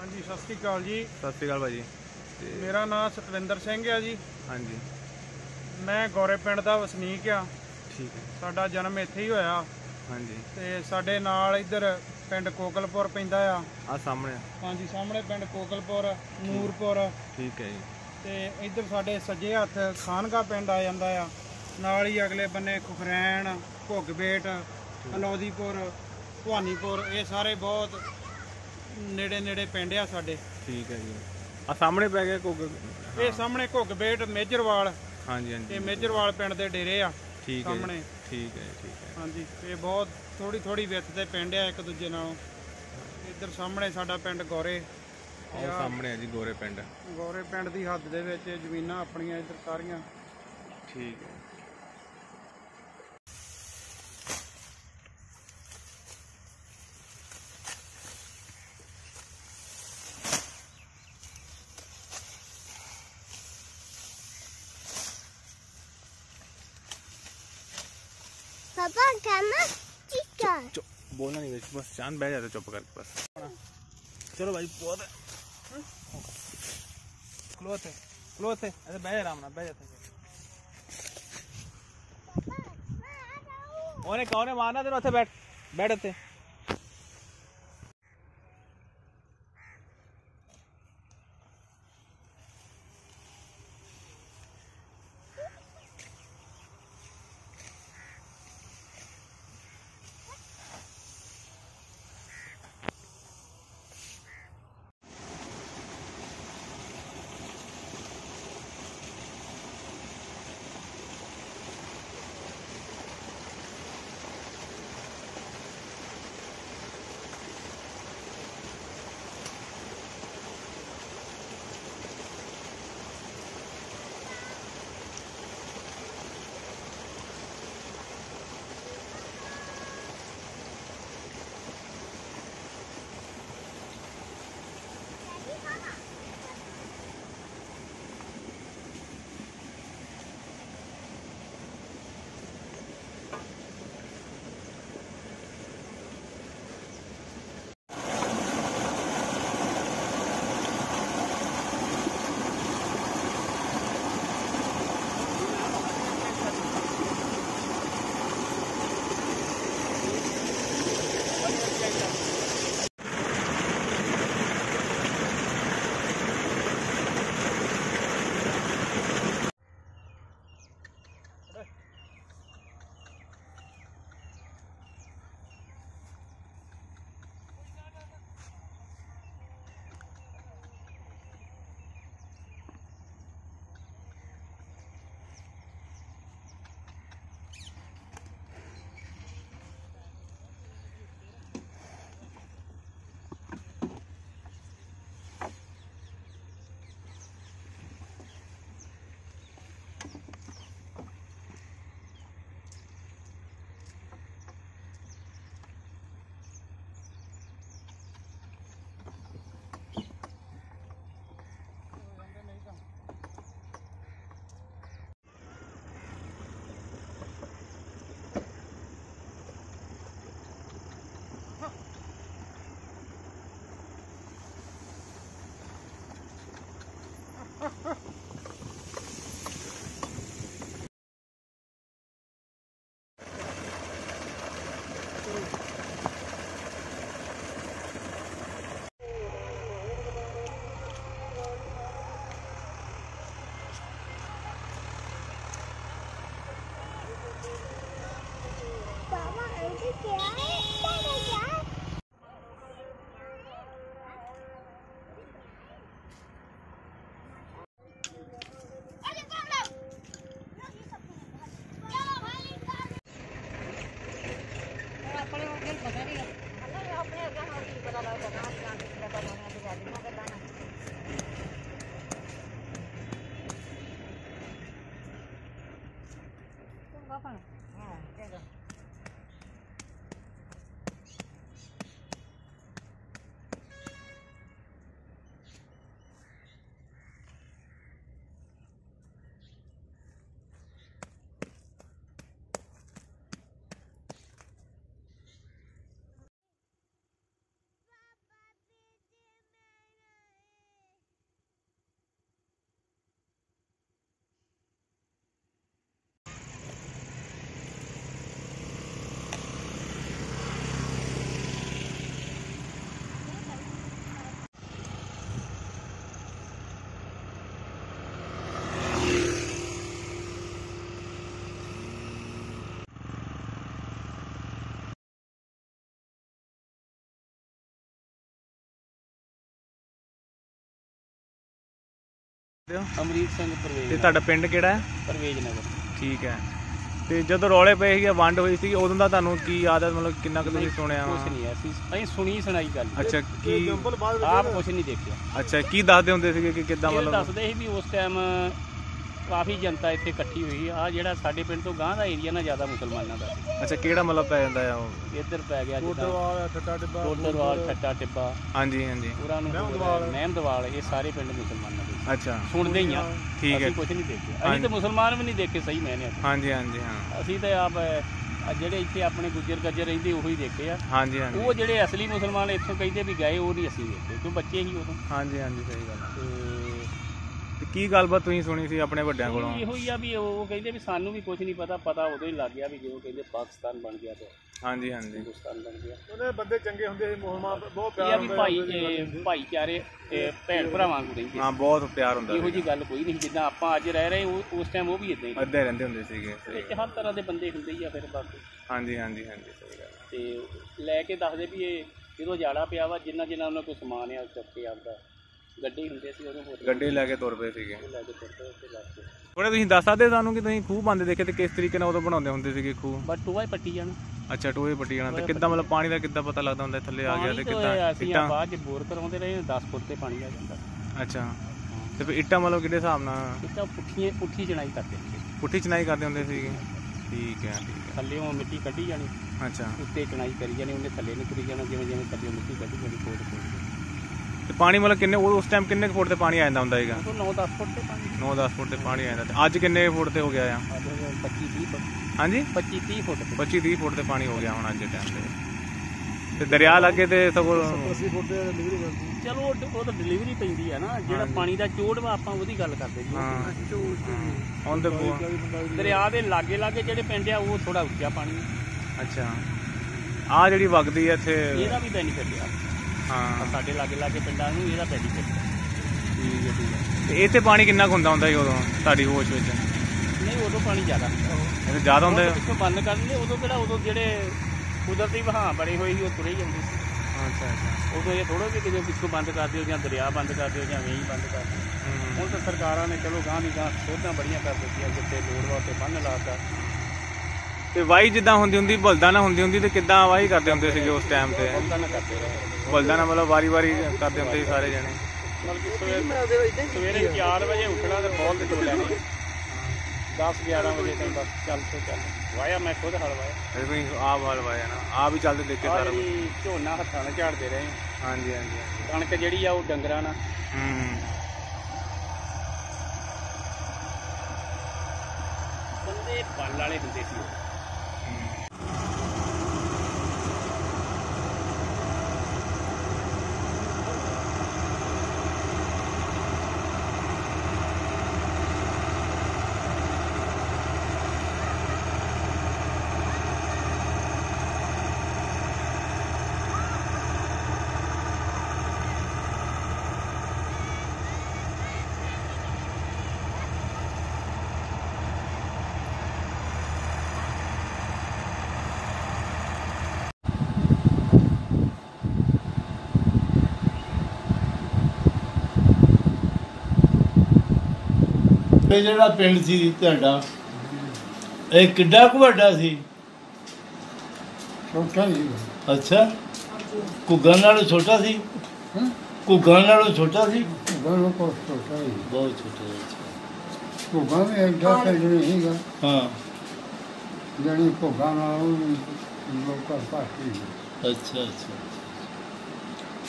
ਹਾਂਜੀ ਸਤਿ ਸ਼੍ਰੀ ਅਕਾਲ ਜੀ। ਸਤਿ ਸ਼੍ਰੀ ਅਕਾਲ ਭਾਜੀ। ਮੇਰਾ ਨਾਮ ਸਤਵਿੰਦਰ ਸਿੰਘ ਆ ਜੀ। ਹਾਂਜੀ। ਮੈਂ ਗੋਰੇ ਪਿੰਡ ਦਾ ਵਸਨੀਕ ਆ ਠੀਕ ਹੈ। ਸਾਡਾ ਜਨਮ ਇੱਥੇ ਹੀ ਹੋਇਆ। ਹਾਂਜੀ। ਤੇ ਸਾਡੇ ਨਾਲ ਇੱਧਰ ਪਿੰਡ ਕੋਕਲਪੁਰ ਪੈਂਦਾ ਆ। ਆ ਸਾਹਮਣੇ ਹਾਂਜੀ ਸਾਹਮਣੇ ਪਿੰਡ ਕੋਕਲਪੁਰ ਨੂਰਪੁਰ। ਠੀਕ ਹੈ ਜੀ। ਤੇ ਇੱਧਰ ਸਾਡੇ ਸੱਜੇ ਹੱਥ ਖਾਨਗਾ ਪਿੰਡ ਆ ਜਾਂਦਾ ਆ। ਨਾਲ ਹੀ ਅਗਲੇ ਬੰਨੇ ਖੁਖਰੈਣ ਘੁੱਗਬੇਟ ਅਲੌਦੀਪੁਰ ਭਵਾਨੀਪੁਰ ਇਹ ਸਾਰੇ ਬਹੁਤ ਨੇੜੇ ਨੇੜੇ ਪਿੰਡ ਆ ਸਾਡੇ। ਠੀਕ ਹੈ ਜੀ। ਆ ਸਾਹਮਣੇ ਪੈ ਗਿਆ ਕੋਗ ਇਹ ਸਾਹਮਣੇ ਘੁੱਗਬੇਟ ਮੇਜਰਵਾਲ। ਹਾਂਜੀ ਹਾਂਜੀ। ਤੇ ਮੇਜਰਵਾਲ ਪਿੰਡ ਦੇ ਡੇਰੇ ਆ ਠੀਕ ਹੈ ਜੀ, ਸਾਹਮਣੇ। ਠੀਕ ਹੈ ਜੀ, ਠੀਕ ਹੈ। ਹਾਂਜੀ ਇਹ ਬਹੁਤ ਥੋੜੀ ਥੋੜੀ ਵਿੱਥ ਦੇ ਪਿੰਡ ਆ ਇੱਕ ਦੂਜੇ ਨਾਲੋਂ। ਇੱਧਰ ਸਾਹਮਣੇ ਸਾਡਾ ਪਿੰਡ ਗੋਰੇ। ਆਹ ਸਾਹਮਣੇ ਹੈ ਜੀ ਗੋਰੇ ਪਿੰਡ। ਗੋਰੇ ਪਿੰਡ ਦੀ ਹੱਦ ਦੇ ਵਿੱਚ ਇਹ ਜ਼ਮੀਨਾਂ ਆਪਣੀਆਂ ਇੱਧਰ ਸਾਰੀਆਂ। ਠੀਕ ਹੈ बोलना नहीं कुछ बस चांद बैठ जाता चुप करके बस चलो भाई बहुत है क्लोथ है क्लोथ है अरे बैठ आराम ना बैठ जाते ओने कौने मारना तेरे उसे बैठ बैठ होते ਅਮਰੀਕ ਸਿੰਘ ਪਰਵੇਜ ਤੇ ਤੁਹਾਡਾ ਪਿੰਡ ਕਿਹੜਾ ਹੈ? ਪਰਵੇਜ ਨਗਰ। ਠੀਕ ਹੈ। ਤੇ ਜਦੋਂ ਰੌਲੇ ਪਏ ਸੀਗੇ ਵੰਡ ਹੋਈ ਸੀ ਉਦੋਂ ਦਾ ਤੁਹਾਨੂੰ ਕੀ ਯਾਦ ਹੈ? ਮਤਲਬ ਕਿੰਨਾ ਕੁ ਤੁਸੀਂ ਸੁਣਿਆ ਕੁਛ ਨਹੀਂ ਅਸੀਂ ਅਸੀਂ ਸੁਣੀ ਸੁਣਾਈ ਗੱਲ। ਅੱਛਾ ਕੀ ਆਪ ਕੁਛ ਨਹੀਂ ਦੇਖਿਆ। ਅੱਛਾ ਕੀ ਦੱਸਦੇ ਹੁੰਦੇ ਸੀਗੇ ਕਿ ਕਿੱਦਾਂ ਮਤਲਬ ਦੱਸਦੇ ਸੀ ਵੀ ਉਸ ਟਾਈਮ ਕਾਫੀ ਜਨਤਾ ਇੱਥੇ ਇਕੱਠੀ ਹੋਈ ਆ ਜਿਹੜਾ ਸਾਡੇ ਪਿੰਡ ਤੋਂ ਗਾਂਹ ਦਾ ਏਰੀਆ ਨਾ ਜ਼ਿਆਦਾ ਮੁਸਲਮਾਨਾਂ ਦਾ। ਅੱਛਾ ਕਿਹੜਾ ਮਤਲਬ ਪੈ ਜਾਂਦਾ ਆ ਉਹ? ਇੱਧਰ ਪੈ ਗਿਆ ਜਿੱਦਾਂ ਟੋਡਰਵਾਲ ਠੱਟਾ ਟਿੱਬਾ ਹਾਂਜੀ ਹਾਂਜੀ। ਪੂਰਾ ਨੂੰ ਮਹਿਮਦਵਾਲ ਇਹ ਸਾਰੇ ਪਿੰਡ ਮੁਸਲਮਾਨਾਂ ਦੇ। ਅੱਛਾ। ਸੁਣਦੇ ਹੀ ਆ। ਠੀਕ ਹੈ। ਅਸੀਂ ਕੁਝ ਨਹੀਂ ਦੇਖਿਆ ਅਸੀਂ ਹਾਂਜੀ। ਤਾਂ ਮੁਸਲਮਾਨ ਵੀ ਨਹੀਂ ਦੇਖੇ ਸਹੀ ਮੈਨੇ ਹਾਂਜੀ ਹਾਂਜੀ ਹਾਂ। ਅਸੀਂ ਤਾਂ ਆਪ ਅਹ, ਜਿਹੜੇ ਇੱਥੇ ਆਪਣੇ ਗੁੱਜਰ ਗੱਜਰ ਰਹਿੰਦੇ ਉਹੀ ਦੇਖੇ ਆ। ਹਾਂਜੀ ਹਾਂਜੀ। ਉਹ ਜਿਹੜੇ ਅਸਲੀ ਮੁਸਲਮਾਨ ਇੱਥੋਂ ਕਹਿੰਦੇ ਵੀ ਗਏ ਉਹ ਨਹੀਂ ਅਸੀਂ ਦੇਖੇ ਕਿਉਂ ਬੱਚੇ ਹੀ ਉਦੋਂ। ਹਾਂਜੀ ਹਾਂਜੀ ਸਹੀ ਗੱਲ ਹੈ। ਤੇ ਤੇ ਕੀ ਗੱਲਬਾਤ ਤੁਸੀਂ ਸੁਣੀ ਸੀ ਆਪਣੇ ਵੱਡਿਆਂ ਕੋਲੋਂ? ਇਹੋ ਹੀ ਆ ਵੀ ਉਹ ਕਹਿੰਦੇ ਵੀ ਸਾਨੂੰ ਵੀ ਕੁਝ ਨਹੀਂ ਪਤਾ ਪਤਾ ਉਦੋਂ ਹੀ ਲੱਗ ਗਿਆ ਵੀ ਜਿਉਂ ਕਹਿੰਦੇ ਪਾਕਿਸਤਾਨ ਬਣ ਗਿਆ ਤੇ ਹਾਂਜੀ ਹਾਂਜੀ। ਹਿੰਦੁਸਤਾਨ ਬਣ ਗਿਆ। ਉਹਨੇ ਬੰਦੇ ਚੰਗੇ ਹੁੰਦੇ ਸੀ ਮੁਸਲਮਾਨ ਬਹੁਤ ਇਹ ਆ ਵੀ ਭਾਈ ਇਹ ਭਾਈਚਾਰੇ ਭੈਣ ਭਰਾਵਾਂ ਨੂੰ ਰਹਿੰਦੇ ਹਾਂ ਬਹੁਤ ਪਿਆਰ ਹੁੰਦਾ ਇਹੋ ਜੀ ਗੱਲ ਕੋਈ ਨਹੀਂ ਜਿੱਦਾਂ ਆਪਾਂ ਅੱਜ ਰਹਿ ਰਹੇ ਉਹ- ਉਸ ਟਾਈਮ ਉਹ ਵੀ ਇਦਾਂ ਹੀ ਅੱਧੇ ਰਹਿੰਦੇ ਹੁੰਦੇ ਸੀਗੇ ਹਰ ਤਰ੍ਹਾਂ ਦੇ ਬੰਦੇ ਹੁੰਦੇ ਹੀ ਆ ਫਿਰ ਬਾਕੀ। ਹਾਂਜੀ ਹਾਂਜੀ ਹਾਂਜੀ ਸਹੀ ਗੱਲ। ਹੈ। ਤੇ ਲੈ ਕੇ ਦੱਸਦੇ ਵੀ ਇਹ ਜਦੋਂ ਜਾੜਾ ਪਿਆ ਵਾ ਜਿੰਨਾ ਜਿੰਨਾ ਉਹਨਾਂ ਕੋਲ ਸਮਾਨ ਆ ਉਹ ਚੁੱਕ ਕੇ ਆਪਦਾ ਗੱਡੇ ਹੁੰਦੇ ਸੀ ਉਹਨੂੰ ਹੋਰ ਗੱਡੇ ਲੈ ਕੇ ਤੁਰ ਪਏ ਸੀਗੇ। ਲੈ ਕੇ ਤੁਰਦੇ ਲੱਗ ਤੁਸੀਂ ਦੱਸ ਸਕਦੇ ਸਾਨੂੰ ਕਿ ਤੁਸੀਂ ਖੂਹ ਬੰਦੇ ਦੇਖੇ ਤੇ ਕਿਸ ਤਰੀਕੇ ਨਾਲ ਉਦੋਂ ਬਣਾਉਂਦੇ ਹੁੰਦੇ ਸੀਗੇ ਖੂਹ? ਬਸ ਟੋਆ ਹੀ ਪੱਟੀ ਜਾਣਾ। ਅੱਛਾ ਟੋਏ ਪੱਟੀ ਜਾਣਾ। ਤੇ ਕਿੱਦਾਂ ਮਤਲਬ ਪਾਣੀ ਦਾ ਕਿੱਦਾਂ ਪਤਾ ਲੱਗਦਾ ਹੁੰਦਾ ਥੱਲੇ ਆ ਗਿਆ ਤੇ ਕਿੱਦਾਂ ਅਸੀਂ ਇੱਟਾਂ? ਬਾਅਦ ਚ ਬੋਰ ਕਰਾਉਂਦੇ ਰਹੇ 10 ਫੁੱਟ ਤੇ ਪਾਣੀ ਆ ਜਾਂਦਾ। ਅੱਛਾ। ਤੇ ਫਿਰ ਇੱਟਾਂ ਮਤਲਬ ਕਿਹੜੇ ਹਿਸਾਬ ਨਾਲ? ਇੱਕ ਤਾਂ ਪੁੱਠੀ ਚਣਾਈ ਕਰਦੇ ਹੁੰਦੇ ਸੀ। ਪੁੱਠੀ ਚਨਾਈ ਕਰਦੇ ਹੁੰਦੇ ਸੀਗੇ? ਠੀਕ ਹੈ ਠੀਕ ਥੱਲੇੋਂ ਮਿੱਟੀ ਕੱਢੀ ਜਾਣੀ। ਹੈ ਅੱਛਾ। ਉੱਤੇ ਚਣਾਈ ਕਰੀ ਜਾਣੀ ਉਹਨੇ ਥੱਲੇ ਨੂੰ ਕਰੀ ਜਾਣਾ ਜਿਵੇਂ ਜਿਵੇਂ ਥੱਲੇ ਮਿੱਟੀ ਕੱਢੀ ਜਾਣੀ ਕੋਲ ਕੋਲ ਤੇ ਪਾਣੀ ਮਤਲਬ ਕਿੰਨੇ ਉਹ ਉਸ ਟਾਈਮ ਕਿੰਨੇ ਕੁ ਫੁੱਟ ਤੇ ਪਾਣੀ ਆ ਜਾਂਦਾ ਹੁੰਦਾ ਸੀਗਾ? ਉਹ 9-10 ਫੁੱਟ ਤੇ ਪਾਣੀ। 9-10 ਫੁੱਟ ਤੇ ਪਾਣੀ ਆ ਜਾਂਦਾ ਤੇ ਅੱਜ ਕਿੰਨੇ ਫੁੱਟ ਤੇ ਹੋ ਗਿਆ ਆ? ਅੱਜ 25-30 ਫੁੱਟ। ਹਾਂਜੀ? 25-30 ਫੁੱਟ ਤੇ। 25-30 ਫੁੱਟ ਤੇ ਪਾਣੀ ਹੋ ਗਿਆ ਹੁਣ ਅੱਜ ਦੇ ਟਾਈਮ ਤੇ। ਤੇ ਦਰਿਆ ਲੱਗੇ ਤੇ ਸਗੋਂ ਚਲੋ ਉਹ ਤਾਂ ਡਿਲੀਵਰੀ ਪੈਂਦੀ ਆ ਨਾ। ਜਿਹੜਾ ਪਾਣੀ ਦਾ ਚੋੜ ਵਾ ਆਪਾਂ ਉਹਦੀ ਗੱਲ ਕਰਦੇ ਜੀ ਹਾਂ। ਹੁਣ ਤੇ ਦਰਿਆ ਦੇ ਲਾਗੇ ਲਾਗੇ ਜਿਹੜੇ ਪਿੰਡ ਆ ਉਹ ਥੋੜਾ ਉੱਚਾ ਪਾਣੀ। ਆ। ਅੱਛਾ। ਆ ਜਿਹੜੀ ਵਗਦੀ ਹੈ ਇੱਥੇ ਇਹਦਾ ਵੀ ਬੈਨੀਫਿਟ ਆ। ਹਾਂ। ਸਾਡੇ ਲਾਗੇ ਲਾਗੇ ਪਿੰਡਾਂ ਨੂੰ ਇਹਦਾ ਬੈਨੀਫਿਟ ਠੀਕ ਹੈ ਠੀਕ ਹੈ। ਤੇ ਇੱਥੇ ਪਾਣੀ ਕਿੰਨਾ ਕੁ ਹੁੰਦਾ ਹੁੰਦਾ ਸੀ ਉਦੋਂ ਤੁਹਾਡੀ ਹੋਸ਼ ਵਿੱਚ? ਨਹੀਂ ਉਦੋਂ ਪਾਣੀ ਜ਼ਿਆਦਾ। ਇਹ ਜ਼ਿਆਦਾ ਹੁੰਦਾ ਤਾਂ ਪਿੱਛੋਂ ਬੰਦ ਕਰ ਦਿੰਦੇ ਉਦੋਂ ਕਿਹੜਾ ਉਦੋਂ ਜਿਹੜੇ ਕੁਦਰਤੀ ਵਹਾਅ ਬਣੇ ਹੋਏ ਸੀ ਉਹ ਤੁਰੇ ਹੀ ਜਾਂਦੇ ਸੀ। ਅੱਛਾ ਅੱਛਾ। ਉਦੋਂ ਇਹ ਥੋੜੋ ਕਿ ਕਿਤੇ ਪਿੱਛੋਂ ਬੰਦ ਕਰ ਦਿਓ ਜਾਂ ਦਰਿਆ ਬੰਦ ਕਰ ਦਿਓ ਜਾਂ ਵੇਈ ਬੰਦ ਕਰ ਦਿਓ। ਹੁਣ ਤਾਂ ਸਰਕਾਰਾਂ ਨੇ ਚਲੋ ਗਾਂ ਦੀ ਗਾਂ ਸੋਧਾਂ ਬੜੀਆਂ ਕਰ ਦਿੱਤੀਆਂ ਜਿੱਥੇ ਲੋੜ ਵਾ ਉੱਥੇ ਬੰਨ ਲਾਤਾ ਤੇ ਵਾਈ ਜਿੱਦਾਂ ਹੁੰਦੀ ਹੁੰਦੀ ਬਲਦਾਂ ਨਾਲ ਹੁੰਦੀ ਹੁੰਦੀ ਤੇ ਕਿੱਦਾਂ ਵਾਈ ਕਰਦੇ ਹੁੰਦੇ ਸੀਗੇ ਉਸ ਟਾਈਮ ਤੇ? ਬੰਦਾਂ ਨਾ ਕਰਦੇ ਰਹੇ। ਬਲਦਾਂ ਨਾਲ ਮਤਲਬ ਵਾਰੀ ਵਾਰੀ ਕਰਦੇ ਹੁੰਦੇ ਸੀ ਸਾਰੇ ਜਣੇ। ਸਵੇਰੇ ਸਵੇਰੇ 4 ਵਜੇ ਉੱਠਣਾ ਤੇ ਬਹੁਤ ਤੇ ਲੈਣੀ 10 11 ਵਜੇ ਤਾਈਂ ਬਸ ਚੱਲ ਤੇ ਚੱਲ। ਵਾਇਆ ਮੈਂ ਖੁਦ ਇਹ ਵੀ ਆਪ ਨਾ। ਹੀ ਚੱਲਦੇ ਦੇਖੇ ਸਾਰਾ ਝੋਨਾ ਹੱਥਾਂ ਨਾਲ ਝਾੜਦੇ ਰਹੇ। ਹਾਂਜੀ ਹਾਂਜੀ ਹਾਂਜੀ। ਕਣਕ ਜਿਹੜੀ ਆ ਉਹ ਡੰਗਰਾਂ ਨਾਲ। ਹੂੰ। ਬੰਦੇ ਬਲ ਵਾਲੇ ਹੁੰਦੇ ਸੀ ਉਹ। ਇਹ ਜਿਹੜਾ ਪਿੰਡ ਸੀ ਤੁਹਾਡਾ ਇਹ ਕਿੱਡਾ ਕੁ ਵੱਡਾ ਸੀ? ਛੋਟਾ ਹੀ ਅੱਛਾ ਘੁੱਗਾਂ ਨਾਲੋਂ ਛੋਟਾ ਸੀ? ਘੁੱਗਾਂ ਨਾਲੋਂ ਛੋਟਾ ਸੀ? ਗਾਣਾ ਕੋ ਛੋਟਾ ਹੀ ਬਹੁਤ ਛੋਟਾ ਅੱਛਾ। ਭੋਗਾ ਵੀ ਐਡਾ ਸੈਂਡਣੀ ਸੀਗਾ। ਹਾਂ। ਜਣੀ ਭੋਗਾ ਨਾਲ ਲੋਕਾਂ ਪਾਸੀ ਅੱਛਾ ਅੱਛਾ।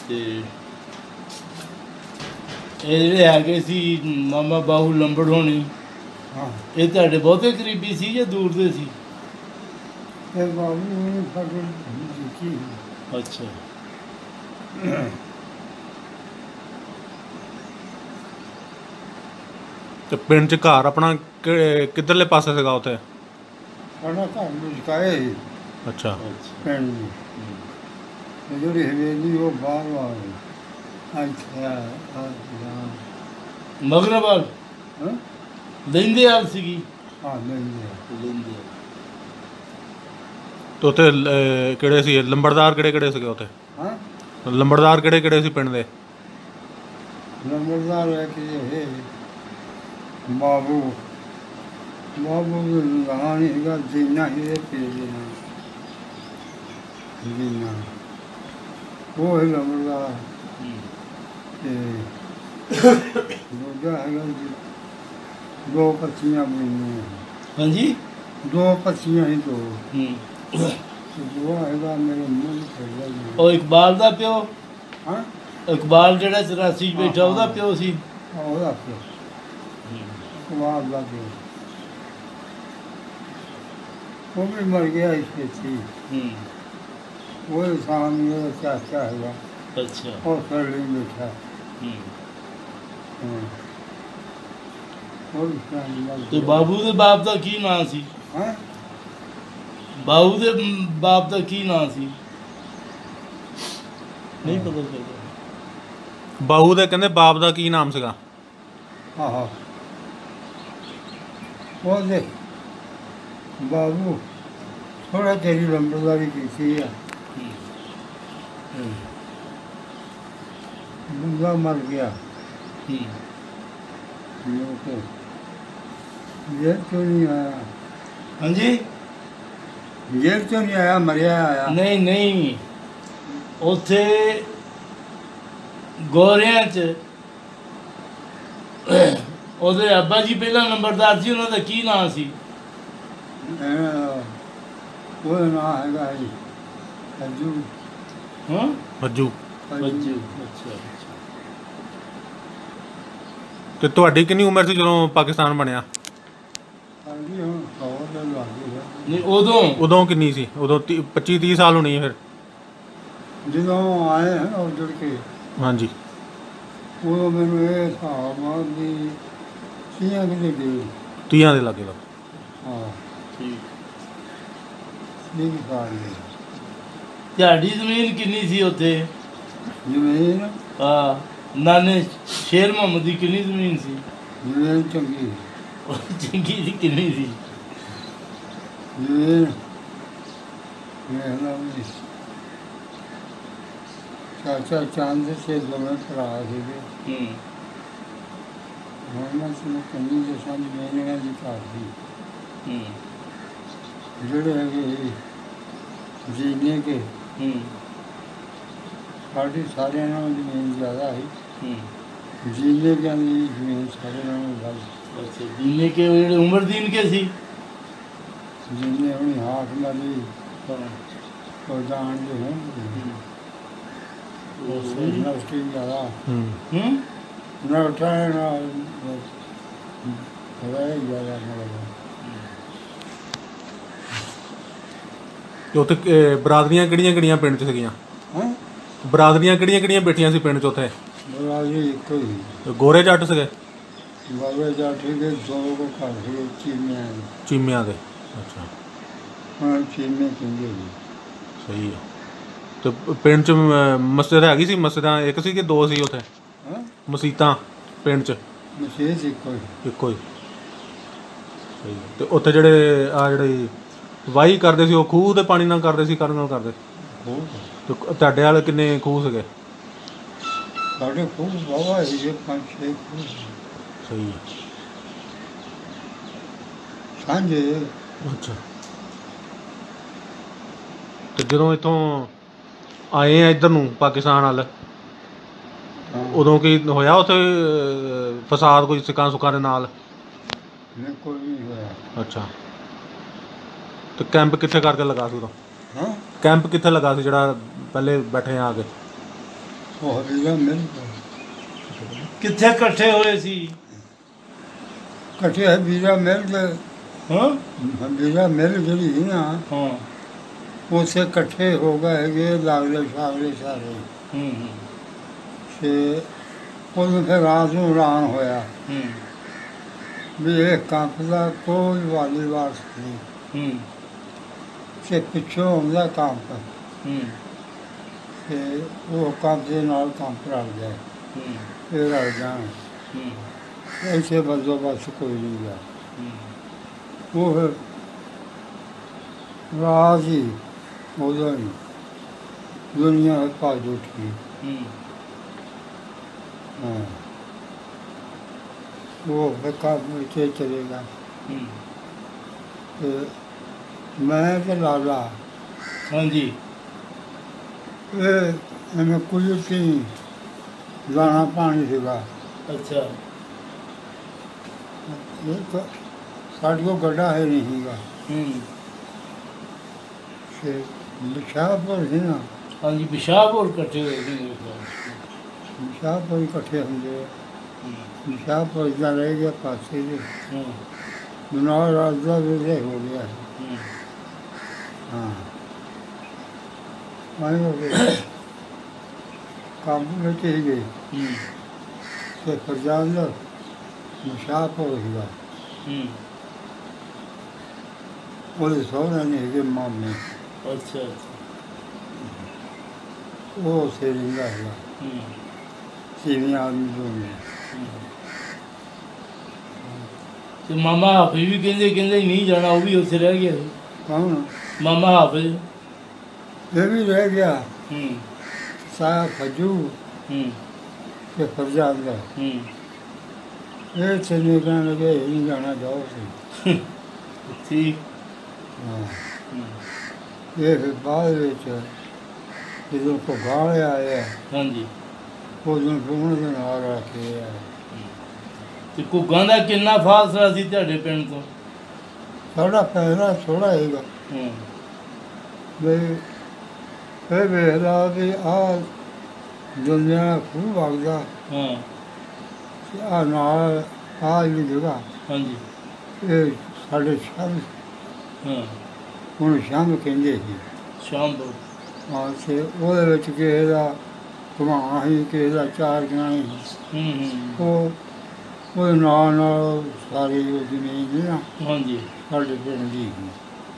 ਤੇ ਇਹ ਜਿਹੜੇ ਹੈਗੇ ਸੀ ਮਾਮਾ ਬਾਹੂ ਲੰਬੜ ਹੋਣੀ ਹਾਂ। ਇਹ ਤੁਹਾਡੇ ਬਹੁਤੇ ਕਰੀਬੀ ਸੀ ਜਾਂ ਦੂਰ ਦੇ ਸੀ? ਇਹ ਬਾਬੂ ਨੇ ਸਾਡੇ ਜੀ ਅੱਛਾ। ਤੇ ਪਿੰਡ ਚ ਘਰ ਆਪਣਾ ਕਿ- ਕਿੱਧਰਲੇ ਪਾਸੇ ਸੀਗਾ ਉੱਥੇ? ਸਾਡਾ ਘਰ ਸੀ। ਅੱਛਾ। ਪਿੰਡ ਨੂੰ। ਤੇ ਜਿਹੜੀ ਹਵੇਲੀ ਉਹ ਬਾਹਰ ਆ ਗਈ। ਅੱਛਾ ਹਾਂ ਲੈਂਦੇ ਆਲ ਸੀਗੀ। ਆ ਨਹੀਂ ਲੈਂਦੇ ਤੇ ਉੱਥੇ ਕਿਹੜੇ ਸੀ? ਲੰਬੜਦਾਰ ਕਿਹੜੇ ਕਿਹੜੇ ਸੀਗੇ ਉੱਥੇ? ਹਾਂ? ਲੰਬੜਦਾਰ ਕਿਹੜੇ ਕਿਹੜੇ ਸੀ ਪਿੰਡ ਦੇ? ਨੰਬਰਦਾਰ ਹੈ ਕਿ ਇਹ? ਬਾਬੂ। ਬਾਬੂ ਦਾ ਨਾਂ ਨਹੀਂ ਹੈਗਾ ਜੀਨਾ ਹੀ ਇਹ ਪੀ ਜੀਨਾ ਉਹ ਹੈ ਲੰਬੜਾ ਤੇ ਦੂਜਾ ਹੈਗਾ ਜੀ। ਦੋ ਪੱਤੀਆਂ ਬਣੀਆਂ। ਹਾਂਜੀ? ਦੋ ਪੱਤੀਆਂ ਹੀ ਦੋ। ਹੂੰ। ਤੇ ਦੋ ਹੈਗਾ ਮੇਰੇ ਮੂੰਹ ਤੇ ਲੱਗੀ ਉਹ ਇਕਬਾਲ ਦਾ ਪਿਓ? ਹਾਂ? ਇਕਬਾਲ ਜਿਹੜਾ 84 ਚ ਬੈਠਾ ਉਹਦਾ ਪਿਓ ਸੀ? ਉਹਦਾ ਪਿਓ। ਕੁਮਾਰ ਦਾ ਪਿਓ। ਉਹ ਵੀ ਮਰ ਗਿਆ ਇਸ ਵਿੱਚ ਹੀ। ਹੂੰ। ਉਹ ਸਾਹਮਣੇ ਚਾਚਾ ਹੈਗਾ। ਅੱਛਾ। ਉਹ ਕਰ ਲਈ ਬੈਠਾ ਹੂੰ ਹਾਂ ਤੇ ਬਾਬੂ ਦੇ ਬਾਪ ਦਾ ਕੀ ਨਾਂ ਸੀ? ਹਾਂ? ਬਾਬੂ ਦੇ ਬਾਪ ਦਾ ਕੀ ਨਾਂ ਸੀ? ਨਹੀਂ ਪਤਾ ਚੱਲਦਾ ਬਾਹੂ ਦੇ ਕਹਿੰਦੇ ਬਾਪ ਦਾ ਕੀ ਨਾਮ ਸੀਗਾ? ਆਹੋ। ਉਹ ਦੇ ਬਾਬੂ ਥੋੜਾ ਤੇਰੀ ਲੰਬੜਦਾਰੀ ਕੀਤੀ ਆ। ਮੁੰਡਾ ਮਰ ਗਿਆ। ਹੂੰ। ਲੋਕ ਇਹ ਤੋਂ ਨਹੀਂ ਆਇਆ। ਹਾਂਜੀ? ਇਹ ਤੋਂ ਨਹੀਂ ਆਇਆ ਮਰਿਆ ਆਇਆ। ਨਹੀਂ ਨਹੀਂ। ਉੱਥੇ ਗੋਰਿਆਂ ਚ ਉਹਦੇ ਅੱਬਾ ਜੀ ਪਹਿਲਾ ਨੰਬਰਦਾਰ ਸੀ ਉਹਨਾਂ ਦਾ ਕੀ ਨਾਂ ਸੀ? ਉਹ ਨਾ ਹੈਗਾ ਜੀ। ਅਜੂ ਹਾਂ? ਅੱਜੂ ਅੱਛਾ ਅੱਛਾ। ਤੇ ਤੁਹਾਡੀ ਕਿੰਨੀ ਉਮਰ ਸੀ ਜਦੋਂ ਪਾਕਿਸਤਾਨ ਬਣਿਆ? ਹਾਂਜੀ ਹੁਣ ਹੋਰ ਦੇ ਲੱਗੇ ਨਹੀਂ ਉਦੋਂ? ਉਦੋਂ ਕਿੰਨੀ ਸੀ? ਉਦੋਂ 25 30 ਸਾਲ ਹੋਣੀ ਹੈ ਫਿਰ। ਜਦੋਂ ਆਏ ਹਨ ਉਧਰ ਕੇ ਹਾਂਜੀ। ਉਦੋਂ ਮੈਨੂੰ ਇਹ ਹਿਸਾਬ ਆ ਵੀ ਸੀਆਂ ਕਿਤੇ ਗਏ ਤੀਆਂ ਦੇ ਲੱਗੇ ਲੱਗ। ਹਾਂ। ਠੀਕ। ਇਹ ਸਾਰੀ ਤੁਹਾਡੀ ਜ਼ਮੀਨ ਕਿੰਨੀ ਸੀ ਉੱਥੇ? ਜ਼ਮੀਨ ਆ ਨਾਨੇ ਸ਼ੇਰ ਮੁਹੰਮਦ ਦੀ ਕਿੰਨੀ ਜ਼ਮੀਨ ਸੀ? ਜ਼ਮੀਨ ਚੰਗੀ ਉਹ ਚੰਗੀ ਸੀ ਕਿੰਨੀ ਸੀ? ਜ਼ਮੀਨ ਇਹ ਨਾ ਵੀ ਚਾਚਾ ਚੰਦ ਸੇ ਦੋਵੇਂ ਭਰਾ ਸੀਗੇ। ਹੂੰ। ਮੈਂ ਤੁਹਾਨੂੰ ਕੰਨੀ ਦੇ ਸਾਹਮਣੇ ਮੇਰੀਆਂ ਦੀ ਘਰ ਸੀ ਹੂੰ। ਜਿਹੜੇ ਹੈਗੇ ਜੀਨੇ ਕੇ। ਹੂੰ। ਸਾਡੀ ਸਾਰਿਆਂ ਨਾਲੋਂ ਜ਼ਮੀਨ ਜ਼ਿਆਦਾ ਸੀ। ਹੂੰ ਜੀਨੇ ਕੇ ਦੀ ਜ਼ਮੀਨ ਸਾਰੇ ਨਾਲੋਂ ਵੱਧ ਅੱਛਾ ਜਿੰਨੇ ਕੇ ਉਹ ਜਿਹੜੇ ਉਮਰ ਦੀਨ ਕੇ ਸੀ। ਜਿੰਨੇ ਹਾਥ ਮਾਰੀ ਦੇ ਹੋਣ ਉਹ ਹੂੰ। ਹੂੰ? ਨਾ ਨਾ ਨਾ ਤੇ ਉੱਥੇ ਬਰਾਦਰੀਆਂ ਕਿਹੜੀਆਂ ਕਿਹੜੀਆਂ ਪਿੰਡ 'ਚ ਸੀਗੀਆਂ? ਹਾਂ? ਬਰਾਦਰੀਆਂ ਕਿਹੜੀਆਂ ਕਿਹੜੀਆਂ ਬੈਠੀਆਂ ਸੀ ਪਿੰਡ 'ਚ ਉੱਥੇ? ਬੋਲਾ ਜੀ ਇੱਕੋ ਹੀ। ਤੇ ਗੋਰੇ ਜੱਟ ਸੀਗੇ? ਬਾਬੇ ਜਾ ਠੀਕ ਹੈ ਦੋ ਕੋ ਘਰ ਸੀ ਚੀਮਿਆਂ ਦੇ। ਚੀਮਿਆਂ ਦੇ ਅੱਛਾ। ਹਾਂ ਚੀਮੇ ਕਹਿੰਦੇ ਜੀ ਸਹੀ ਹੈ ਤੇ ਪਿੰਡ 'ਚ ਮਸਜਿਦ ਹੈਗੀ ਸੀ? ਮਸਜਿਦਾਂ ਇੱਕ ਸੀ ਕਿ ਦੋ ਸੀ ਉੱਥੇ? ਹਾਂ। ਮਸੀਤਾਂ ਪਿੰਡ 'ਚ? ਮਸ਼ੀਨ ਇੱਕੋ ਹੀ। ਇੱਕੋ ਹੀ। ਸਹੀ ਹੈ। ਤੇ ਉੱਥੇ ਜਿਹੜੇ ਆ ਜਿਹੜੇ ਵਾਹੀ ਕਰਦੇ ਸੀ ਉਹ ਖੂਹ ਦੇ ਪਾਣੀ ਨਾਲ ਕਰਦੇ ਸੀ ਕਰਨ ਨਾਲ ਕਰਦੇ? ਤੇ ਤੁਹਾਡੇ ਵਾਲੇ ਕਿੰਨੇ ਖੂਹ ਸੀਗੇ? ਸਾਡੇ ਖੂਬ ਬਾਬਾ ਜੀ ਪੰਜ ਛੇ ਖੂਬ ਸਹੀ ਹੈ ਸਾਂਝੇ ਅੱਛਾ ਤੇ ਜਦੋਂ ਇਥੋਂ ਆਏ ਆ ਇੱਧਰ ਨੂੰ ਪਾਕਿਸਤਾਨ ਵੱਲ ਉਦੋਂ ਕੀ ਹੋਇਆ ਉੱਥੇ ਫਸਾਦ ਕੋਈ ਸਿੱਕਾਂ ਸੁੱਕਾਂ ਦੇ ਨਾਲ? ਨੇ ਕੋਈ ਨਹੀਂ ਹੋਇਆ। ਅੱਛਾ। ਤੇ ਕੈਂਪ ਕਿੱਥੇ ਕਰਕੇ ਲਗਾ ਸੀ ਉਦੋਂ? ਹਾਂ। ਕੈਂਪ ਕਿੱਥੇ ਲਗਾ ਸੀ ਜਿਹੜਾ ਪਹਿਲੇ ਬੈਠੇ ਆ ਕੇ? ਉਹ ਹਵੇਲਾ ਮਿਲ ਕਿੱਥੇ ਇਕੱਠੇ ਹੋਏ ਸੀ? ਇਕੱਠੇ ਵੀਰਾ ਮਿਲ ਦੇ ਹਾਂ? ਵੀਰਾ ਮਿਲ ਜਿਹੜੀ ਨਾ ਹਾਂ। ਉਸੇ ਇਕੱਠੇ ਹੋ ਗਏ ਹੈਗੇ ਲਾਗਲੇ ਸ਼ਾਗਲੇ ਸਾਰੇ। ਹੂੰ ਹੂੰ। ਤੇ ਉਹਨੂੰ ਫਿਰ ਰਾਤ ਨੂੰ ਐਲਾਨ ਹੋਇਆ ਹੂੰ। ਵੀ ਇਹ ਦਾ ਕੋਈ ਵਾਲੀ ਵਾਰਸ ਨਹੀਂ। ਹੂੰ। ਤੇ ਪਿੱਛੋਂ ਆਉਂਦਾ ਕੰਪ ਹੂੰ। ਤੇ ਉਹ ਕਬਜ਼ੇ ਨਾਲ ਕੰਮ ਕਰਾ ਲਿਆ ਇਹ ਜਾਣਾ। ਜਾਣ ਐਸੇ ਬੰਦੋਬਸਤ ਕੋਈ ਨਹੀਂ ਗਿਆ। ਉਹ ਫਿਰ ਰਾਜ਼ੀ ਉਹਦਾ ਨਹੀਂ ਦੁਨੀਆ ਭਾਜ ਉੱਠ ਗਈ। ਹਾਂ। ਉਹ ਬਕਾ ਮੁਝੇ ਚਲੇਗਾ ਤੇ ਮੈਂ ਤੇ ਲਾਲਾ। ਹਾਂਜੀ। ਇਹ ਐਵੇਂ ਕੁਝ ਕੀ ਦਾਣਾ ਪਾਣੀ ਸੀਗਾ ਅੱਛਾ ਇਹ ਤਾਂ ਸਾਡੇ ਕੋਲ ਗੱਡਾ ਹੈ ਨਹੀਂ ਸੀਗਾ ਹੂੰ ਤੇ ਸ਼ਾਹਪੁਰ ਸੀ ਨਾ ਹਾਂਜੀ ਪਿਸ਼ਾਬ ਇਕੱਠੇ ਹੋਏ ਨੇ ਮੇਰੇ ਖਿਆਲ ਸ਼ਾਹਪੁਰ ਇਕੱਠੇ ਹੁੰਦੇ ਆ ਹੂੰ ਸ਼ਾਹਪੁਰ ਦਾ ਰਹਿ ਗਿਆ ਪਾਸੇ ਦੇ ਹੂੰ ਬਨਾਰ ਰਾਜ ਦਾ ਵਿਲੇ ਹੋ ਗਿਆ ਹੂੰ ਹਾਂ ਮੈਂ ਹੋ ਗਿਆ ਕਾਬੂ ਵਿੱਚ ਹੀ ਗਏ। ਹੂੰ। ਤੇ ਫਰਜ਼ਾਨ ਦਾ ਸ਼ਾਹਪੁਰ ਸੀਗਾ ਹੂੰ। ਉਹਦੇ ਸਹੁਰੇ ਨੇ ਹੈਗੇ ਮਾਮੇ। ਅੱਛਾ ਉਹ ਸੇਰਿੰਦਾ ਹੈਗਾ। ਹੂੰ। ਸੀਵੀਂ ਆਦਮੀ ਜੋ ਨੇ। ਤੇ ਮਾਮਾ ਹਾਫਿਜ਼ ਵੀ ਕਹਿੰਦੇ ਕਹਿੰਦੇ ਨਹੀਂ ਜਾਣਾ ਉਹ ਵੀ ਉੱਥੇ ਰਹਿ ਗਿਆ। ਕੌਣ? ਮਾਮਾ ਹਾਫਿਜ਼ ਇਹ ਵੀ ਰਹਿ ਗਿਆ। ਹੂੰ। ਸਾਹ ਫਜੂ ਹੂੰ। ਤੇ ਫਰਜ਼ਾਨ ਦਾ ਹੂੰ। ਇਹ ਚੰਨੇ ਕਹਿਣ ਲੱਗੇ ਇਹ ਨਹੀਂ ਜਾਣਾ ਜਾਓ ਸੀ ਠੀਕ। ਹਾਂ। ਇਹ ਫਿਰ ਬਾਅਦ ਵਿੱਚ ਜਦੋਂ ਕੋ ਗਾਲ ਆਇਆ ਹਾਂਜੀ। ਉਦੋਂ ਫੋਨ ਦੇ ਨਾਲ ਆ ਕੇ ਆਇਆ ਤੇ ਘੁੱਗਾਂ ਦਾ ਕਿੰਨਾ ਫਾਸਲਾ ਸੀ ਤੁਹਾਡੇ ਪਿੰਡ ਤੋਂ? ਸਾਡਾ ਪਹਿਲਾ ਥੋੜਾ ਹੈਗਾ ਹੂੰ। ਵੀ ਇਹ ਵੇਖਦਾ ਵੀ ਆ ਦੁਨੀਆ ਖੂਬ ਵਗਦਾ। ਹਾਂ। ਆ ਨਾਲ ਆ ਜਿਹੜੀ ਜਗ੍ਹਾ। ਹਾਂਜੀ। ਇਹ ਸਾਡੇ ਸ਼ਾਮ ਹਾਂ। ਹੁਣ ਸ਼ਾਮ ਕਹਿੰਦੇ ਸੀ। ਸ਼ਾਮ ਤੋਂ ਹਾਂ ਤੇ ਉਹਦੇ ਵਿੱਚ ਕਿਸੇ ਦਾ ਘੁਮਾ ਸੀ ਕਿਸੇ ਦਾ ਚਾਰ ਗਾਣੇ ਹੂੰ ਹੂੰ। ਉਹ ਉਹਦੇ ਨਾਲ ਨਾਲ ਸਾਰੀ ਉਹ ਜ਼ਮੀਨ ਨਾ। ਹਾਂਜੀ। ਸਾਡੇ ਪਿੰਡ ਦੀ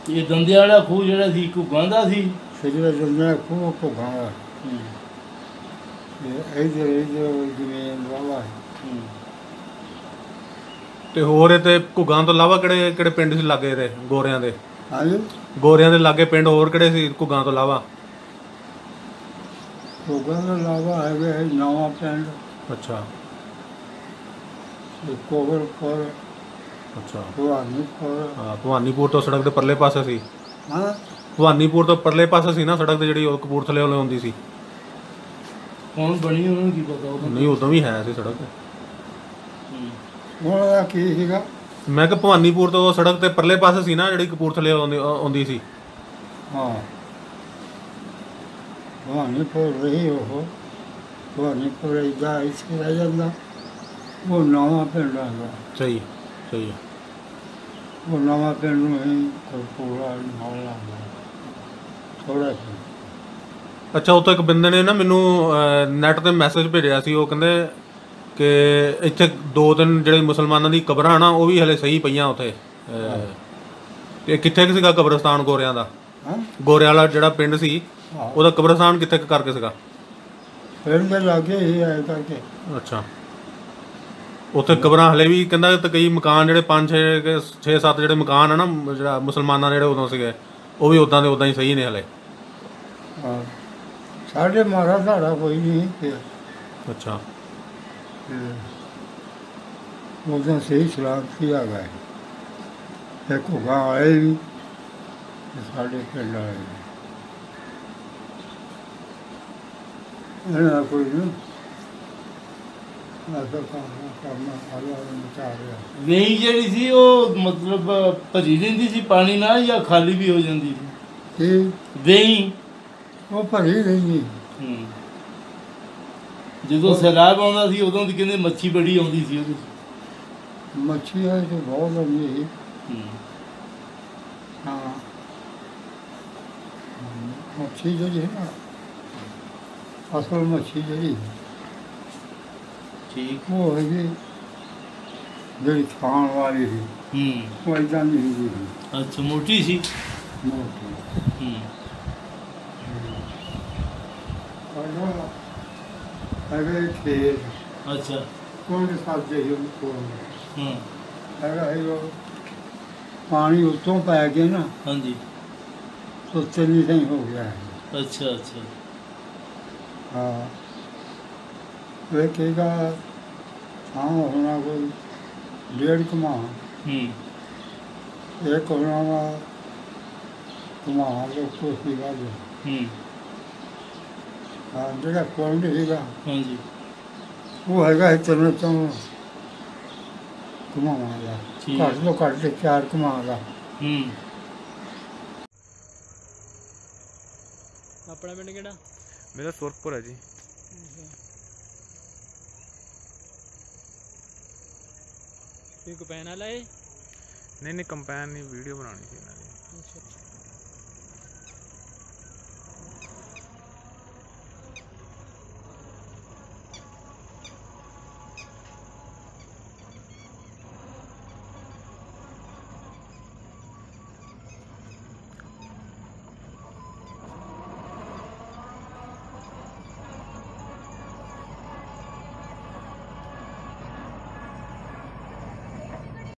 ਇਹ ਦੰਦੇ ਵਾਲਾ ਖੂਹ ਜਿਹੜਾ ਸੀ ਘੁੱਗਾਂ ਦਾ ਸੀ। ਹੂੰ ਤੇ ਇਧਰ ਇਧਰ ਜ਼ਮੀਨ ਵਾਲਾ ਹੂੰ ਤੇ ਹੋਰ ਇਹ ਤੇ ਘੁੱਗਾਂ ਤੋਂ ਇਲਾਵਾ ਕਿਹੜੇ ਕਿਹੜੇ ਪਿੰਡ ਸੀ ਲਾਗੇ ਦੇ ਗੋਰਿਆਂ ਦੇ? ਹਾਂਜੀ? ਗੋਰਿਆਂ ਦੇ ਲਾਗੇ ਪਿੰਡ ਹੋਰ ਕਿਹੜੇ ਸੀ ਘੁੱਗਾਂ ਤੋਂ ਇਲਾਵਾ? ਭੁਗਾਂ ਦਾ ਲਾਵਾ ਹੈਗਾ ਨਵਾਂ ਪਿੰਡ। ਅੱਛਾ। ਤੇ ਕੋਵਰਪੁਰ ਅੱਛਾ। ਭਵਾਨੀਪੁਰ। ਹਾਂ ਭਵਾਨੀਪੁਰ ਤੋਂ ਸੜਕ ਦੇ ਪਰਲੇ ਪਾਸੇ ਸੀ। ਹਾਂ। ਭਵਾਨੀਪੁਰ ਤੋਂ ਪਰਲੇ ਪਾਸੇ ਸੀ ਨਾ ਸੜਕ ਤੇ ਜਿਹੜੀ ਉਹ ਕਪੂਰਥਲੇ ਵੱਲੋਂ ਆਉਂਦੀ ਸੀ। ਕੌਣ ਬਣੀ ਉਹਨਾਂ ਨੂੰ ਕੀ ਪਤਾ ਉਹ ਨਹੀਂ ਉਦੋਂ ਵੀ ਹੈ ਸੀ ਸੜਕ। ਉਹਨਾਂ ਦਾ ਕੀ ਸੀਗਾ? ਮੈਂ ਕਿ ਭਵਾਨੀਪੁਰ ਤੋਂ ਸੜਕ ਤੇ ਪਰਲੇ ਪਾਸੇ ਸੀ ਨਾ ਜਿਹੜੀ ਕਪੂਰਥਲੇ ਆਉਂਦੀ ਆਉਂਦੀ ਸੀ। ਹਾਂ। ਭਵਾਨੀਪੁਰ ਰਹੀ ਉਹ। ਭਵਾਨੀਪੁਰ ਇਦਾਂ ਇੱਥੇ ਰਹਿ ਜਾਂਦਾ। ਉਹ ਨਵਾਂ ਪਿੰਡ ਆਗਾ ਸਹੀ ਸਹੀ। ਹੈ ਉਹ ਨਵਾਂ ਪਿੰਡ ਨੂੰ ਹੀ ਕੋਪੂਰਾ ਨਾਲ ਲਾਉਂਦਾ ਥੋੜਾ ਅੱਛਾ ਉਹ ਤੋਂ ਇੱਕ ਬੰਦੇ ਨੇ ਨਾ ਮੈਨੂੰ ਨੈਟ ਤੇ ਮੈਸੇਜ ਭੇਜਿਆ ਸੀ ਉਹ ਕਹਿੰਦੇ ਕਿ ਇੱਥੇ ਦੋ ਤਿੰਨ ਜਿਹੜੇ ਮੁਸਲਮਾਨਾਂ ਦੀ ਕਬਰਾਂ ਨਾ ਉਹ ਵੀ ਹਲੇ ਸਹੀ ਪਈਆਂ ਉੱਥੇ। ਤੇ ਕਿੱਥੇ ਕੁ ਸੀਗਾ ਕਬਰਸਤਾਨ ਗੋਰਿਆਂ ਦਾ? ਗੋਰਿਆਂ ਵਾਲਾ ਜਿਹੜਾ ਪਿੰਡ ਸੀ। ਉਹਦਾ ਕਬਰਸਤਾਨ ਕਿੱਥੇ ਕਰਕੇ ਸੀਗਾ? ਪਿੰਡ ਦੇ ਲਾਗੇ ਹੀ ਆਇਆ ਕਰਕੇ। ਅੱਛਾ। ਉੱਥੇ ਕਬਰਾਂ ਹਲੇ ਵੀ ਕਹਿੰਦਾ ਤੇ ਕਈ ਮਕਾਨ ਜਿਹੜੇ 5 6 6 7 ਜਿਹੜੇ ਮਕਾਨ ਆ ਨਾ ਜਿਹੜਾ ਮੁਸਲਮਾਨਾਂ ਦੇ ਜਿਹੜੇ ਉਦੋਂ ਸੀਗੇ ਉਹ ਵੀ ਉਦਾਂ ਦੇ ਉਦਾਂ ਹੀ ਸਹੀ ਨੇ ਹਲੇ। ਹਾਂ। ਸਾਡੇ ਮਾਰਾ ਸਾਡਾ ਕੋਈ ਨਹੀਂ ਪਿਆ ਅੱਛਾ। ਉਦੋਂ ਸਹੀ ਸਲਾਮਤੀ ਆ ਗਏ। ਇੱਕ ਹੋਗਾ ਆਏ ਵੀ ਤੇ ਸਾਡੇ ਪਿੰਡ ਆਏ ਵੀ। ਇਹਨਾਂ ਦਾ ਕੋਈ ਨਹੀਂ। ਨਾ ਤਾਂ ਕੰਮ ਕੰਮ ਆਲਾ ਮਚਾ ਰਿਹਾ। ਵੇਈ ਜਿਹੜੀ ਸੀ ਉਹ ਮਤਲਬ ਭਰੀ ਰਹਿੰਦੀ ਸੀ ਪਾਣੀ ਨਾਲ ਜਾਂ ਖਾਲੀ ਵੀ ਹੋ ਜਾਂਦੀ ਸੀ? ਵੇਈ। ਉਹ ਭਰੀ ਰਹੀ ਹੂੰ। ਜਦੋਂ ਸੈਲਾਬ ਆਉਂਦਾ ਸੀ ਉਦੋਂ ਦੀ ਕਹਿੰਦੇ ਮੱਛੀ ਬੜੀ ਆਉਂਦੀ ਸੀ ਉਹਦੇ 'ਚ। ਮੱਛੀ ਹੈ ਤੇ ਬਹੁਤ ਲੰਮੀ ਸੀ। ਹੂੰ। ਹਾਂ। ਮੱਛੀ ਜਿਹੜੀ ਹੈ ਨਾ ਅਸਲ ਮੱਛੀ ਜਿਹੜੀ ਠੀਕ। ਉਹ ਹੈਗੀ ਜਿਹੜੀ ਖਾਣ ਵਾਲੀ ਸੀ। ਹੂੰ। ਉਹ ਇਦਾਂ ਦੀ ਹੁੰਦੀ ਸੀ। ਅੱਛਾ ਮੋਟੀ ਸੀ। ਮੋਟੀ। ਹੂੰ। ਸਾਡਾ ਹੈਗਾ ਇੱਕ ਖੇਤ ਅੱਛਾ। ਕੋਲ ਸਾਜੇ ਹੀ ਉਹ ਕੋਲ ਹੂੰ। ਹੈਗਾ ਹੈ ਉਹ। ਪਾਣੀ ਉੱਤੋਂ ਪੈ ਗਿਆ ਨਾ। ਹਾਂਜੀ। ਸੁੱਤੇ ਨਹੀਂ ਸਹੀ ਹੋ ਗਿਆ ਹੈ। ਅੱਛਾ ਅੱਛਾ। ਹਾਂ। ਵੇਖੇਗਾ ਹਾਂ ਹੋਣਾ ਕੋਈ ਡੇਢ ਕਮਾ ਹੂੰ। ਇਹ ਕੋਣਾ ਵਾ ਕਮਾ ਲੋਕ ਕੋਸੀ ਵਾਲ ਹੂੰ। ਹਾਂ ਜਿਹੜਾ ਕੋਲ ਹੈਗਾ। ਹਾਂਜੀ। ਉਹ ਹੈਗਾ ਇਤਨੇ ਤੋਂ ਕਮਾਵਾ ਦਾ ਠੀਕ। ਘੱਟ ਤੋਂ ਘੱਟ ਤੇ ਚਾਰ ਕਮਾ ਦਾ ਹੂੰ। ਆਪਣਾ ਪਿੰਡ ਕਿਹੜਾ? ਮੇਰਾ ਸੁਰਖਪੁਰ ਹੈ ਜੀ। ਤੁਸੀਂ ਕਪੈਨ ਵਾਲਾ ਏ ਨਹੀਂ ਨਹੀਂ ਕੰਪੈਨ ਨਹੀਂ ਵੀਡੀਓ ਬਣਾਉਣੀ ਸੀ ਇਹਨਾਂ ਦੀ। ਅੱਛਾ।